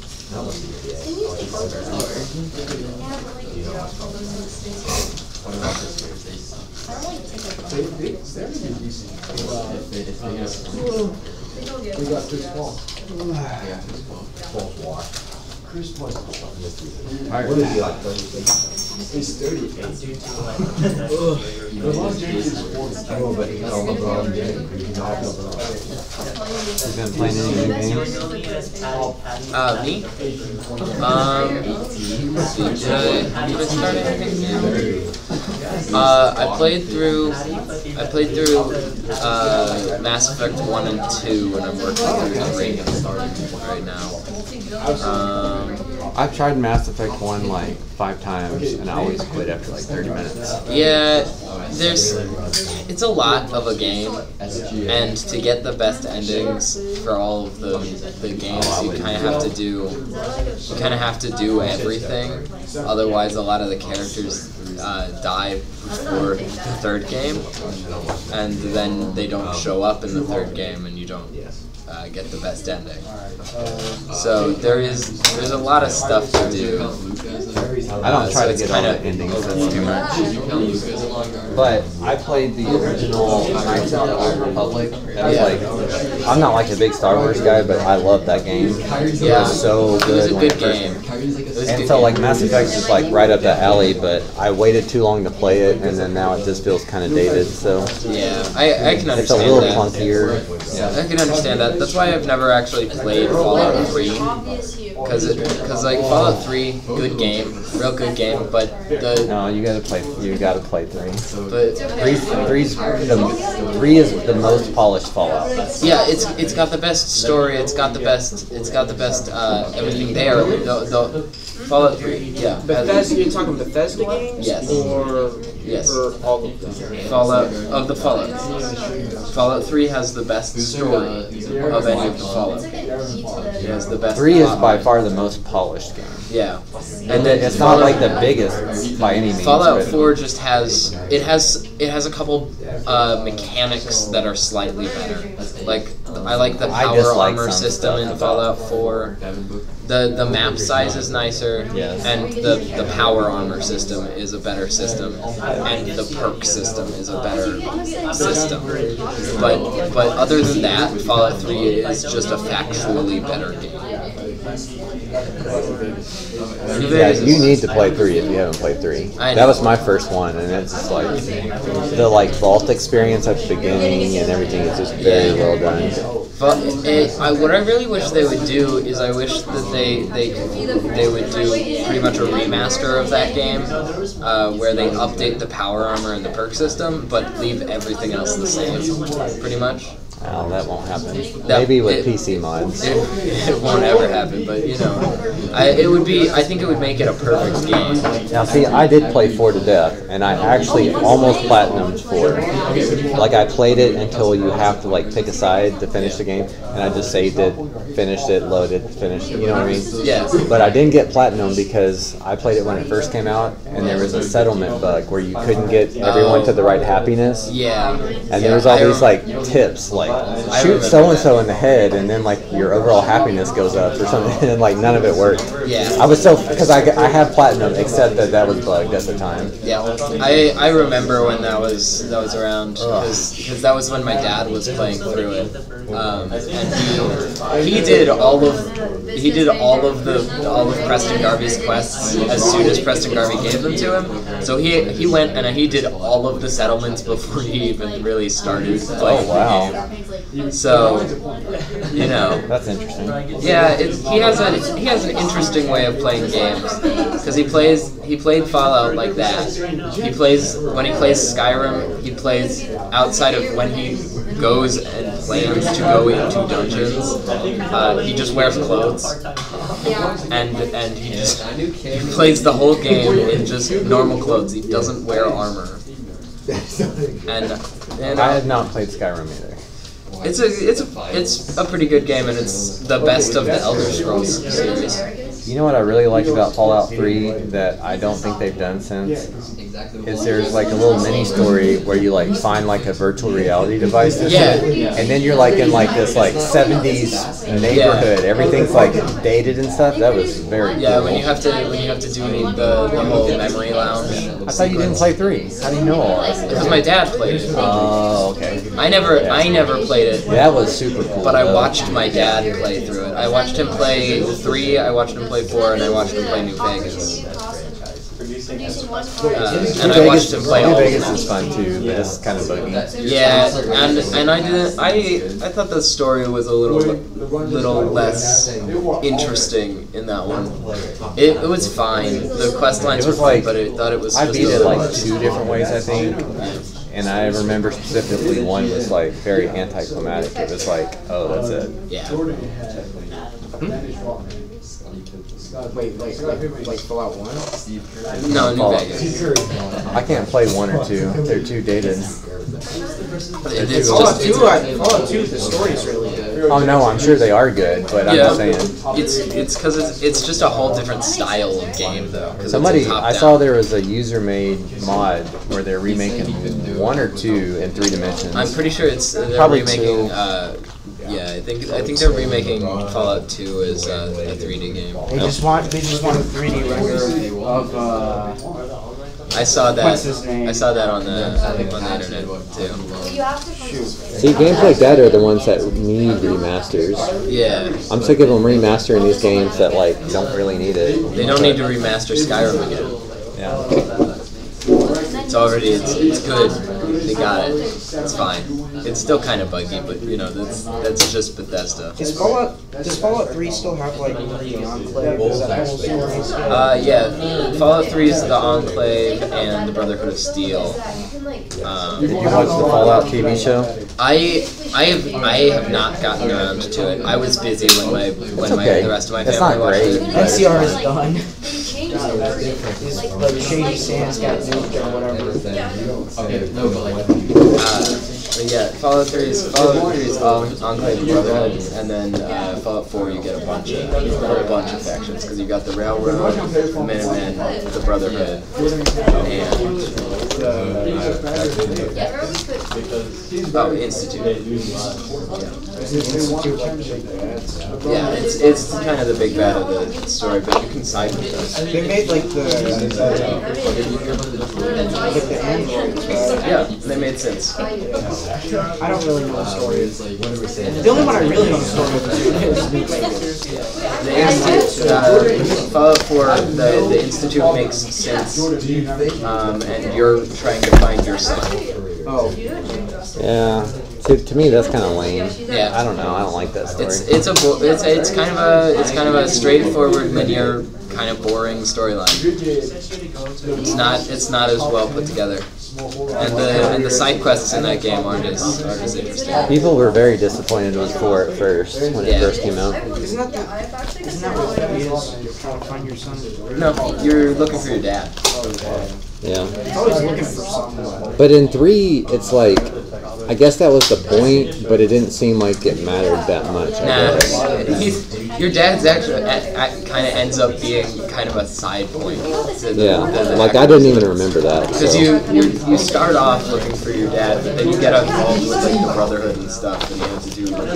take a They, photo. they, they're pretty decent. Uh, They don't get We got much, Chris yeah. Paul. Paul's walk. Chris Paul. What is he like. He's thirty-eight. Due to like. LeBron James is forty. I but he's not LeBron James, he's not LeBron. You been playing any new games? Uh, me? Um, did I even start anything new? Uh, I played through, I played through, uh, Mass Effect 1 and 2, and I'm working through the ring right now. Um, I've tried Mass Effect 1 like five times and I always quit after like 30 minutes. yeah, there's, it's a lot of a game, and to get the best endings for all of the, the games, you kind of have to do, you kind of have to do everything. Otherwise, a lot of the characters uh, die before the third game, and then they don't show up in the third game, and you don't uh, get the best ending. So there is there's a lot of stuff to do. I don't Uh, try so to get all kinda the endings. That's too much. Lucas. But I played the original Knights of the Old Republic. That was Yeah. like, I'm not like a big Star Wars guy, but I love that game. It Yeah, was so it good. was a good game. It was And so like Mass Effect is like right up that alley, but I waited too long to play it, and then now it just feels kind of dated. So Yeah, I, I can understand that. it's a little that. clunkier. I can understand that. That's why I've never actually played Fallout 3. Cause, it, cause like Fallout 3, good game, real good game, but the No, you gotta play. You gotta play three. but Three, three's the three is the most polished Fallout. yeah, it's it's got the best story. It's got the best. It's got the best uh, everything there. The, the Fallout 3, yeah. Bethesda, you're talking Bethesda games? Yes. Or Yes. or all of them? Fallout of the Fallout. Fallout 3 has the best story of any of the Fallout. It has the best. Three is by far the most polished game. Yeah, And it- it's not like the biggest by any means. Fallout 4 just has it has it has a couple uh, mechanics that are slightly better. Like I like the power armor system in Fallout 4. The the map size is nicer, Yes. and the the power armor system is a better system, and the perk system is a better system. But but other than that, Fallout 3 is just a factually better game. Yeah, you need to play three if you haven't played three. That was my first one, and it's just like the like vault experience at the beginning and everything is just very well done. But it, I, what I really wish they would do is I wish that they they they would do pretty much a remaster of that game, uh, where they update the power armor and the perk system, but leave everything else the same, pretty much. Well, that won't happen. That- Maybe with it- PC mods. It, it won't ever happen, but you know, I, it would be. I think it would make it a perfect game. Now, see, I did play four to death, and I actually almost platinumed four. Like, I played it until you have to like pick a side to finish the game, and I just saved it, finished it, loaded, finished. It, You know what I mean? Yeah. But I didn't get platinum because I played it when it first came out, and there was a settlement bug where you couldn't get everyone to the right happiness. Yeah. And there was all these like tips, like shoot so and so in the head, and then like your overall happiness goes up or something, and like none of it worked. Yeah. I was so because I, I had platinum, except that that was bugged at the time. Yeah, I, I remember when that was that was around because that was when my dad was playing through it, um, and he, he did all of he did all of the all of Preston Garvey's quests as soon as Preston Garvey gave them to him. So he he went and he did all of the settlements before he even really started oh, playing. Oh wow. So you know. that's interesting. Yeah, it, he has a he has an interesting way of playing games because he plays he played Fallout like that. He plays when he plays Skyrim. He plays outside of when he goes and plans to go into dungeons. Uh, he just wears clothes and and he just he plays the whole game in just normal clothes. He doesn't wear armor. And and I have not played Skyrim either. it's a it's a it's a pretty good game and it's the best of the Elder Scrolls series. You know what I really like about Fallout 3 that I don't think they've done since? Is there's like a little mini story where you like find like a virtual reality device and Yeah. and then you're like in like this like 70s neighborhood. Everything's like dated and stuff. That was very Yeah, cool. when you have to when you have to do the, the whole memory lounge. I thought you didn't play 3. How do you know all that? Because my dad played it. Oh, okay. I never I never played it. That was super cool. But I watched my dad play through it. I watched him play three, I watched him play four, and I watched him play New Vegas. Uh, and I watched him play New Vegas them. is fun too, but it's kind of buggy. Yeah, and and I didn't. I I thought the story was a little little less interesting in that one. It, it was fine. The quest lines were fine, like- but I thought it was. I beat a it little- like two different ways, I think. And I remember specifically one was like very anticlimactic. It was like, oh, that's it. Yeah. Wait, like, like, like Fallout 1? No, New Fallout. Vegas. I can't play one or two. They're too dated. It's Fallout 2, I, Fallout 2, the story's really good. Oh no, I'm sure they are good, but I'm just saying. it's it's because it's it's just a whole different style of game though. Somebody, I saw there was a user-made mod where they're remaking one or two in three dimensions. I'm pretty sure it's they're Probably remaking two. uh, Yeah, I think I think they're remaking Fallout 2 as uh, a 3D game. They just want they just want a 3D render of uh. I saw that. What's his name? I saw that on the on the internet too. You have to See, games like that are the ones that need remasters. Yeah, I'm sick of them remastering these games that like don't really need it. they don't need to remaster Skyrim again. Yeah. It's already it's, it's good. They got it. It's fine. It's still kind of buggy, but you know that's that's just Bethesda. Does Fallout does Fallout 3 still have like the Enclave? Is that the whole story still? Uh, yeah, Fallout 3 is the Enclave and the Brotherhood of Steel. Um, Did you watch the Fallout TV show? I I have I have not gotten around to it. I was busy when my when my okay. the rest of my It's family not watched great. it. NCR is done. They changed the version. Like, Like Shady Sands got moved or whatever. Okay, no, but like, Uh, but yeah, Fallout 3 is Fallout 3 is Enclave Brotherhood, and then uh, Fallout 4 you get a bunch of a whole bunch of factions because you got the Railroad, the Minutemen, the Brotherhood, and Yeah, could. oh Institute. They Yeah, it's it's kind of the big bad of the story, but you can side with those. They made like the like the androids, right? Yeah, they made sense. I don't really know the story. it's like, what are we saying? The only one I really know the story of is New The Institute, uh, Fallout 4, the, the Institute makes sense, um, and you're trying to find your son. Oh, Yeah. See, to me, that's kind of lame. Yeah. I don't know. I don't like that story. It's it's a bo- it's it's kind of a it's kind of a straightforward linear kind of boring storyline. It's not it's not as well put together, and the and the side quests in that game aren't as aren't as interesting. People were very disappointed with four at first when it first came out. isn't that the, isn't that what it is? You're trying to find your son. No, you're looking for your dad. Yeah. Always looking for someone. But in three, it's like, I guess that was the point, but it didn't seem like it mattered that much. I Nah, guess. Your dad's actually uh, uh, kind of ends up being kind of a side point. to the- Yeah. Like I didn't even remember that. Because so. you, you you start off looking for your dad, but then you get involved with like the brotherhood and stuff, and you have to do like,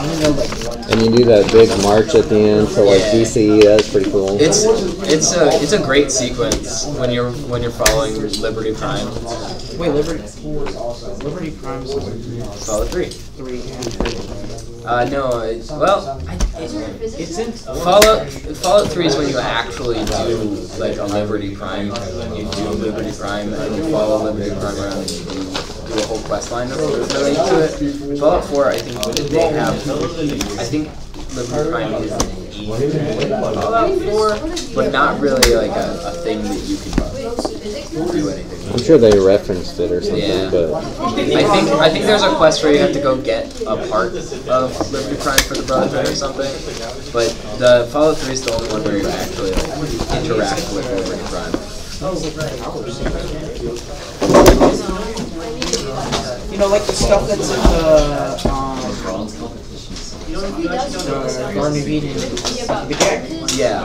And you do that big march at the end for like Yeah. DCE. That's pretty cool. It's it's a it's a great sequence when you're when you're following Liberty Prime. Wait, Liberty. School is also Liberty Prime's Fallout Three. three and Uh, no, it, well, I, it's in. Fallout Fallout Three is when you actually do like a Liberty Prime. You do Liberty Prime and you follow Liberty Prime around and you do, a whole quest line related to it. Fallout Four, I think they have. I think Liberty Prime is Fallout Four, but not really like a, a thing that you can do anything. I'm sure they referenced it or something, Yeah. but I think I think there's a quest where you have to go get a part of Liberty Prime for the Brotherhood or something. But the Fallout 3 is the only one where you actually like, interact with Liberty Prime. You know, like the stuff that's in the um, the Garden of Eden, the gag. Yeah,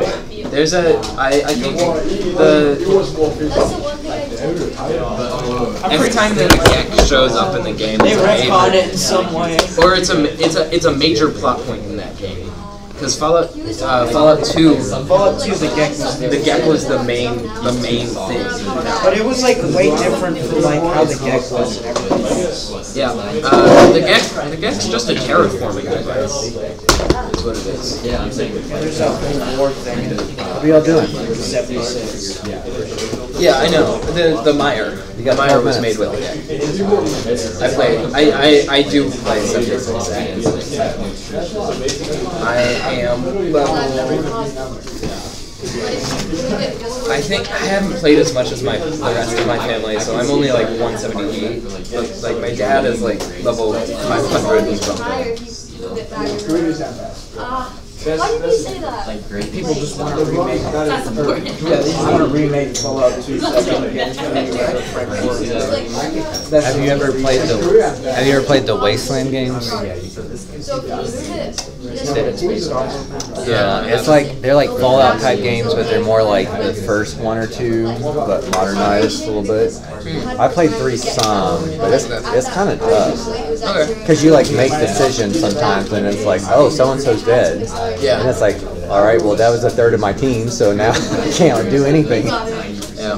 there's a I, I think the every time that a gek shows up in the game, They it's a major- retcon it in some way. or it's a it's a it's a major plot point in that game. Because Fallout uh, Fallout 2, Fallout 2, the gag was the gek was the main the main thing. But it was like way different from like how the gag was and everything. Yeah, uh, the Gek, the Gek's just a terraforming device. Is what it is. Yeah, I'm saying. There's a whole war thing. what are y'all doing? 76. Yeah, I know. The the Meyer. The got Meyer 12 was made with the Gek. I play. I, I, I do play Subject Six I am level. I think I haven't played as much as my the rest of my family, so I'm only like 178. But, like my dad is like level 500 and something. Ah, why did you say that? Like great People just want to remake. That's important. Yeah, they just want to remake Fallout 2 second again. That's Have you ever played the Have you ever played the Wasteland games? So you hit it's based off of. Yeah, it's like they're like Fallout type games, but they're more like the first one or two, but modernized a little bit. Hmm. I played three some, but it's it's kind of tough because you like make decisions sometimes, and it's like, oh, so and so's dead, Yeah. and it's like, all right, well that was a third of my team, so now I can't do anything. Yeah.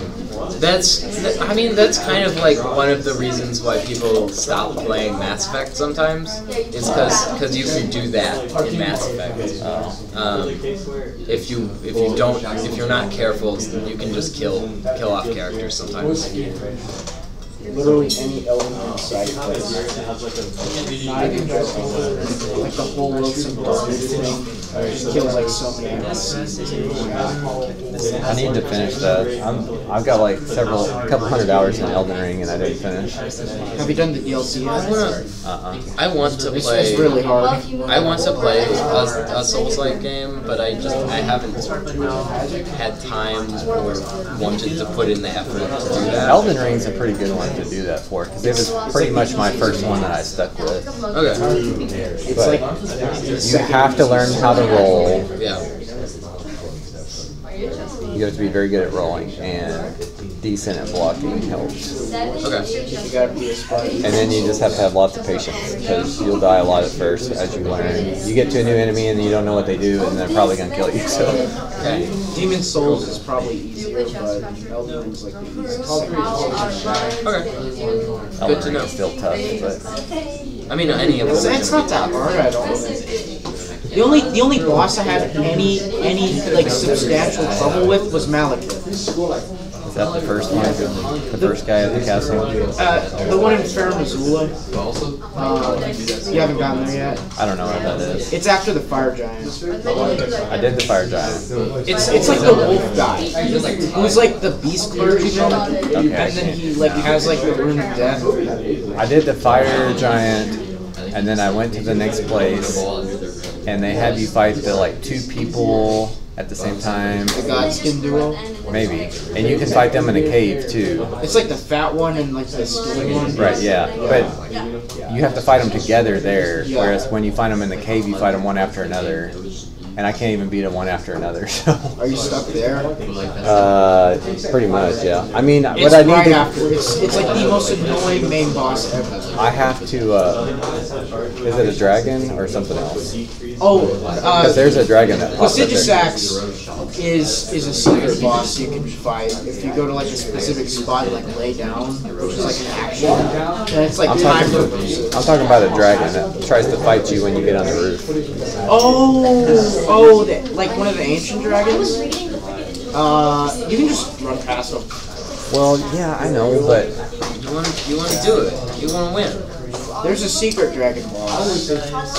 That's, th- I mean, that's kind of like one of the reasons why people stop playing Mass Effect sometimes. Is because you can do that in Mass Effect. Um, if you if you don't if you're not careful, you can just kill kill off characters sometimes. Literally any element inside place. Not even just like the whole Wilson Darkness thing. Just kills like so many NPCs. I need to finish that. I'm I've got like several, a couple hundred hours in Elden Ring, and I didn't finish. Have you done the DLC yet? Uh-uh. I want to It's, play. it's really hard. I want to play a, a Souls-like game, but I just I haven't had time or wanted to put in the effort to do that. Elden Ring's a pretty good one to do that for because it was pretty much my first one that I stuck with. Okay. It's But like you have to learn how to roll. Yeah. You have to be very good at rolling and decent at blocking helps. Okay. you gotta be a spy. And then you just have to have lots of patience because you'll die a lot at first as you learn. You get to a new enemy and you don't know what they do and they're probably gonna kill you. So Okay. Demon Souls is probably easier, but Elden Ring's like the easiest. Okay. Elden to know. still tough, but I mean, any of them. it's not that hard, I don't. The only the only boss I had any any like substantial trouble with was Maliketh. Is that the first one? The first guy at the castle? Uh, the one in Farum Azula. Uh, you haven't gotten there yet. I don't know what that is. It's after the Fire Giant. I did the fire giant. It's it's like the wolf guy. Who's like the beast clergyman, Okay. and then he like has like the rune of death. I did the fire giant, and then I went to the next place, and they had you fight the like two people at the same time, The Godskin duo. Maybe, and you can fight them in a cave too. It's like the fat one and like the skinny one. Right? Yeah, but you have to fight them together there. Whereas when you find them in the cave, you fight them one after another, and I can't even beat them one after another. So, Are you stuck there? uh, pretty much, yeah. I mean, It's what I need right to, after. It's it's like the most annoying main boss ever. I have to. Uh, is it a dragon or something else? Oh, uh, Because there's a dragon that pops up there. Placidusax is is a secret boss you can fight if you go to like a specific spot, like lay down, which is like an action, and it's like I'm time talking, reversal. I'm talking about a dragon that tries to fight you when you get on the roof. Oh, oh, the, like one of the ancient dragons. Uh, you can just run past them. Well, yeah, I know, but You want you want to do it. You want to win. There's a secret dragon boss,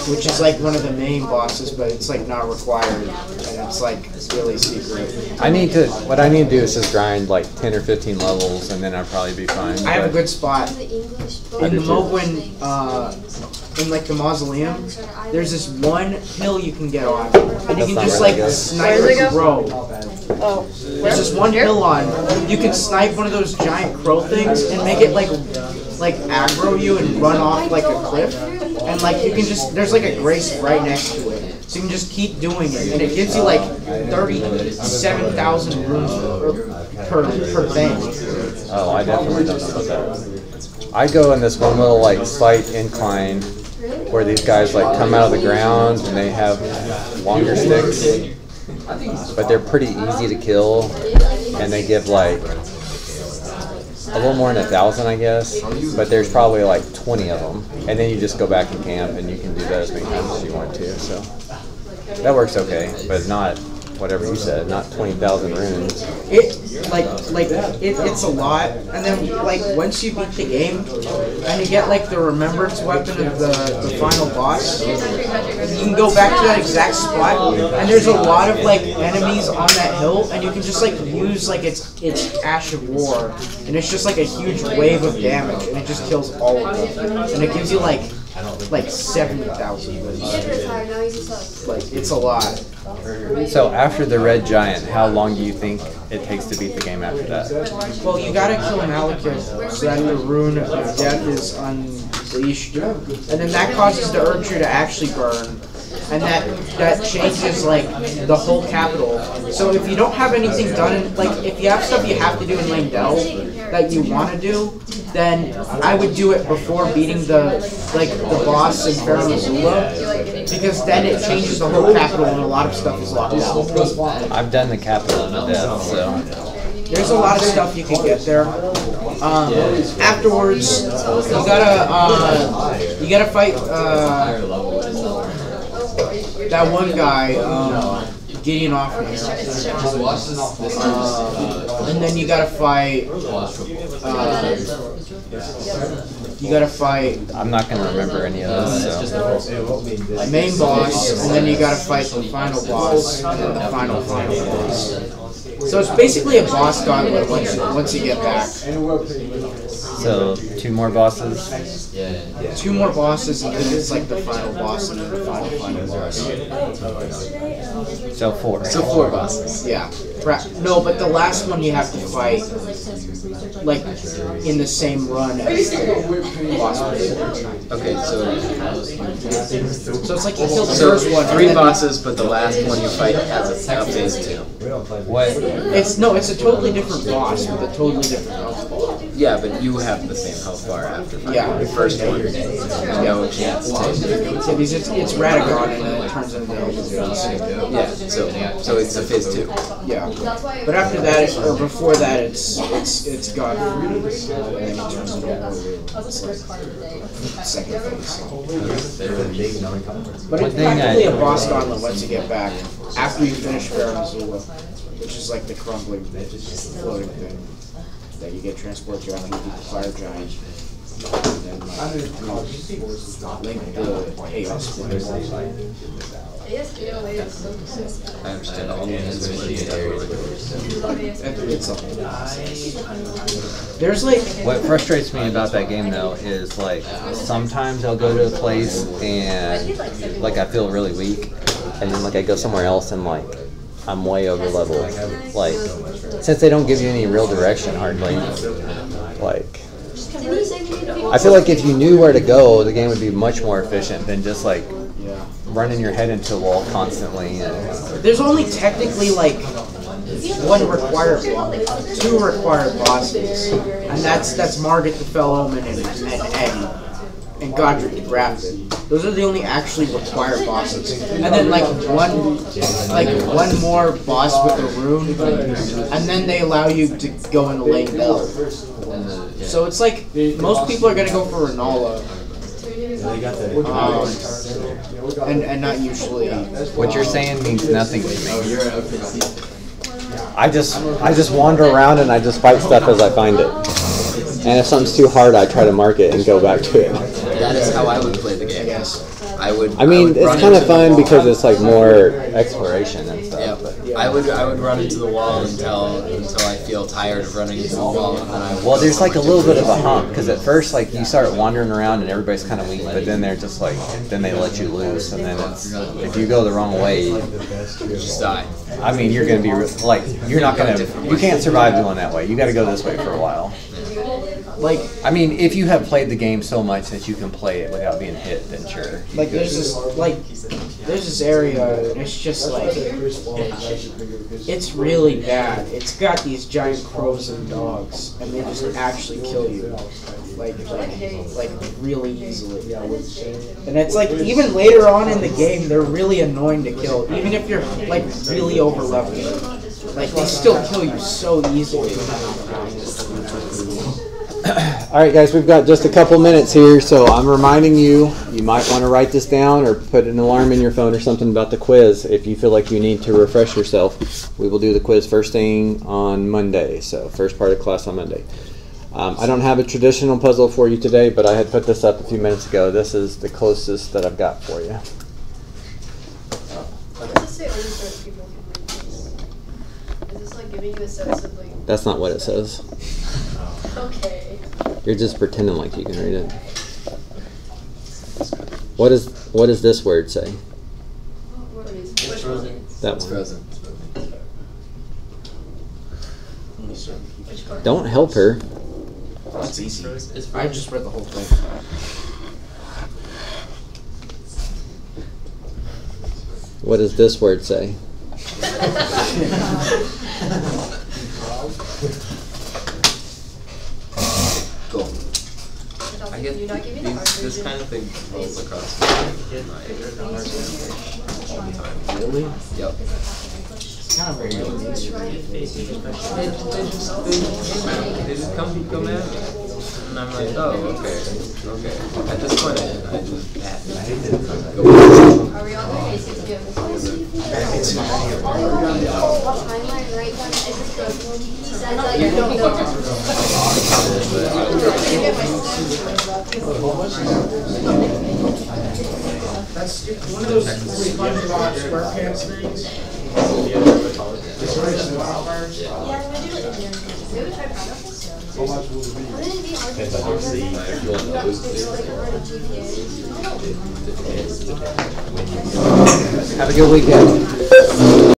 which is like one of the main bosses, but it's like not required, and it's like really secret. I need to. What I need to do is just grind like ten or fifteen levels, and then I'll probably be fine. I have a good spot. In the Mohgwyn, uh, in like the mausoleum, there's this one hill you can get on, and you can just like that goes. snipe a go? crow. Oh. There's this one hill on. You can snipe one of those giant crow things and make it like like aggro you and run off like a cliff. And like you can just there's like a grace right next to it. So you can just keep doing it, and it gives you like thirty-seven thousand runes per per, per thing. Oh, I definitely don't know about that. I go in this one little like slight incline where these guys like come out of the ground and they have longer sticks, but they're pretty easy to kill, and they give like a little more than a thousand, I guess. But there's probably like 20 of them, and then you just go back and camp, and you can do that as many times as you want to. So that works okay, but not whatever you said, not 20,000 runes. It like like it, it's a lot, and then like once you beat the game, and you get like the remembrance weapon of the, the final boss, you can go back to that exact spot, and there's a lot of like enemies on that hill, and you can just like use like its its ash of war, and it's just like a huge wave of damage, and it just kills all of them, and it gives you like like seventy thousand. Like it's a lot. So after the red giant, how long do you think it takes to beat the game after that? Well, you gotta kill Maliketh so that the rune of death is unleashed, and then that causes the Erdtree to actually burn, and that that changes like the whole capital. So if you don't have anything done, in, like if you have stuff you have to do in Leyndell that you want to do, then I would do it before beating the like the boss in Pharaoh because then it changes the whole capital and a lot of stuff is locked out. I've done the capital to death, so. There's a lot of stuff you can get there. Um, afterwards, you gotta uh, you gotta fight uh, that one guy, um, Gideon Ofnir. Uh, and then you gotta fight. Uh, you gotta fight I'm not gonna remember any of those, so. main boss, and then you gotta fight the final boss, and then the final final boss. So it's basically a boss gauntlet once you, once you get back. So, two more bosses? Yeah. Two more bosses, and then it's like the final boss, and then the final final boss. So, four. So four bosses. Yeah. Pra- No, but the last one you have to fight like in the same run as the boss. Okay, so So it's like you kill the so first one. three bosses, but the last one you fight has a, a phase two. What? It's no, it's a totally different boss with a totally different health. Yeah, but you have the same health bar after fighting Yeah. the first one. No chance to. Yeah, because it's it's Radagon and then it turns into Elvis. Yeah, so so it's a phase two. Yeah. But after that, or before that, it's it's it's Godfrey, and then it turns into second phase. But One it's thing I- practically a boss gauntlet once you get back after you finish Farum Azula, which is like the crumbling floating thing that you get transported around you beat the fire giant. And then like, link the chaos things. I understand all the animation It's a, there's like What frustrates me about that game though is like sometimes I'll go to a place and like I feel really weak, and then like I go somewhere else and like I'm way over level. Like since they don't give you any real direction hardly, like I feel like if you knew where to go, the game would be much more efficient than just like running your head into a wall constantly. There's only technically like one required boss, two required bosses, and that's that's Margit the Fell and, and Eddie and Godrick the Grafted. Those are the only actually required bosses, and then like one like one more boss with a rune, and then they allow you to go into Leyndell. So it's like most people are gonna go for Renala. Um, and, and not usually. what you're saying means nothing to me. I just I just wander around and I just fight stuff as I find it. And if something's too hard, I try to mark it and go back to it. That is how I would play the game. I would. I mean, would it's kind of fun because it's like more exploration and stuff. Yeah, But. I would I would run into the wall until until I feel tired of running into the wall, and then I Well, there's like a little bit of a hump because at first, like you start wandering around and everybody's kind of weak, but then they're just like, then they let you loose, and then it's if you go the wrong way, just die. I mean, you're gonna be re- like, you're not gonna, you can't survive going that way. You got to go this way for a while. Like I mean, if you have played the game so much that you can play it without being hit, then sure. like there's this like there's this area and it's just like it's really bad. It's got these giant crows and dogs and they just actually kill you. Like like like really easily. And it's like even later on in the game they're really annoying to kill. Even if you're like really over leveled. Like they still kill you so easily. All right, guys, we've got just a couple minutes here, so I'm reminding you, you might want to write this down or put an alarm in your phone or something about the quiz if you feel like you need to refresh yourself. We will do the quiz first thing on Monday, so first part of class on Monday. Um, I don't have a traditional puzzle for you today, but I had put this up a few minutes ago. This is the closest that I've got for you. What does it say only certain people can read this? Is this like giving you a sense of like, That's not what it says. okay. You're just pretending like you can read it. What is what does this word say? It's frozen. That It's one. frozen. Don't help her. That's easy. It's I just read the whole thing. What does this word say? Go. I get You not give me the hard these, this kind of thing rolls across my my Really? Yep. Kind of very they just they, just come come at me. And I'm like, oh, okay, okay. At this point, I, I just pat. Go. Are we on the basics? Do you have this one? Timeline right down, I just go, he says like, you don't That's one of those SpongeBob SquarePants things. It's right in the wild bars. Yeah, I'm do it in there. We haven't tried pineapples? Wouldn't it be Depends on your seat. If you want those, It's like hard to GPA. Have a good weekend.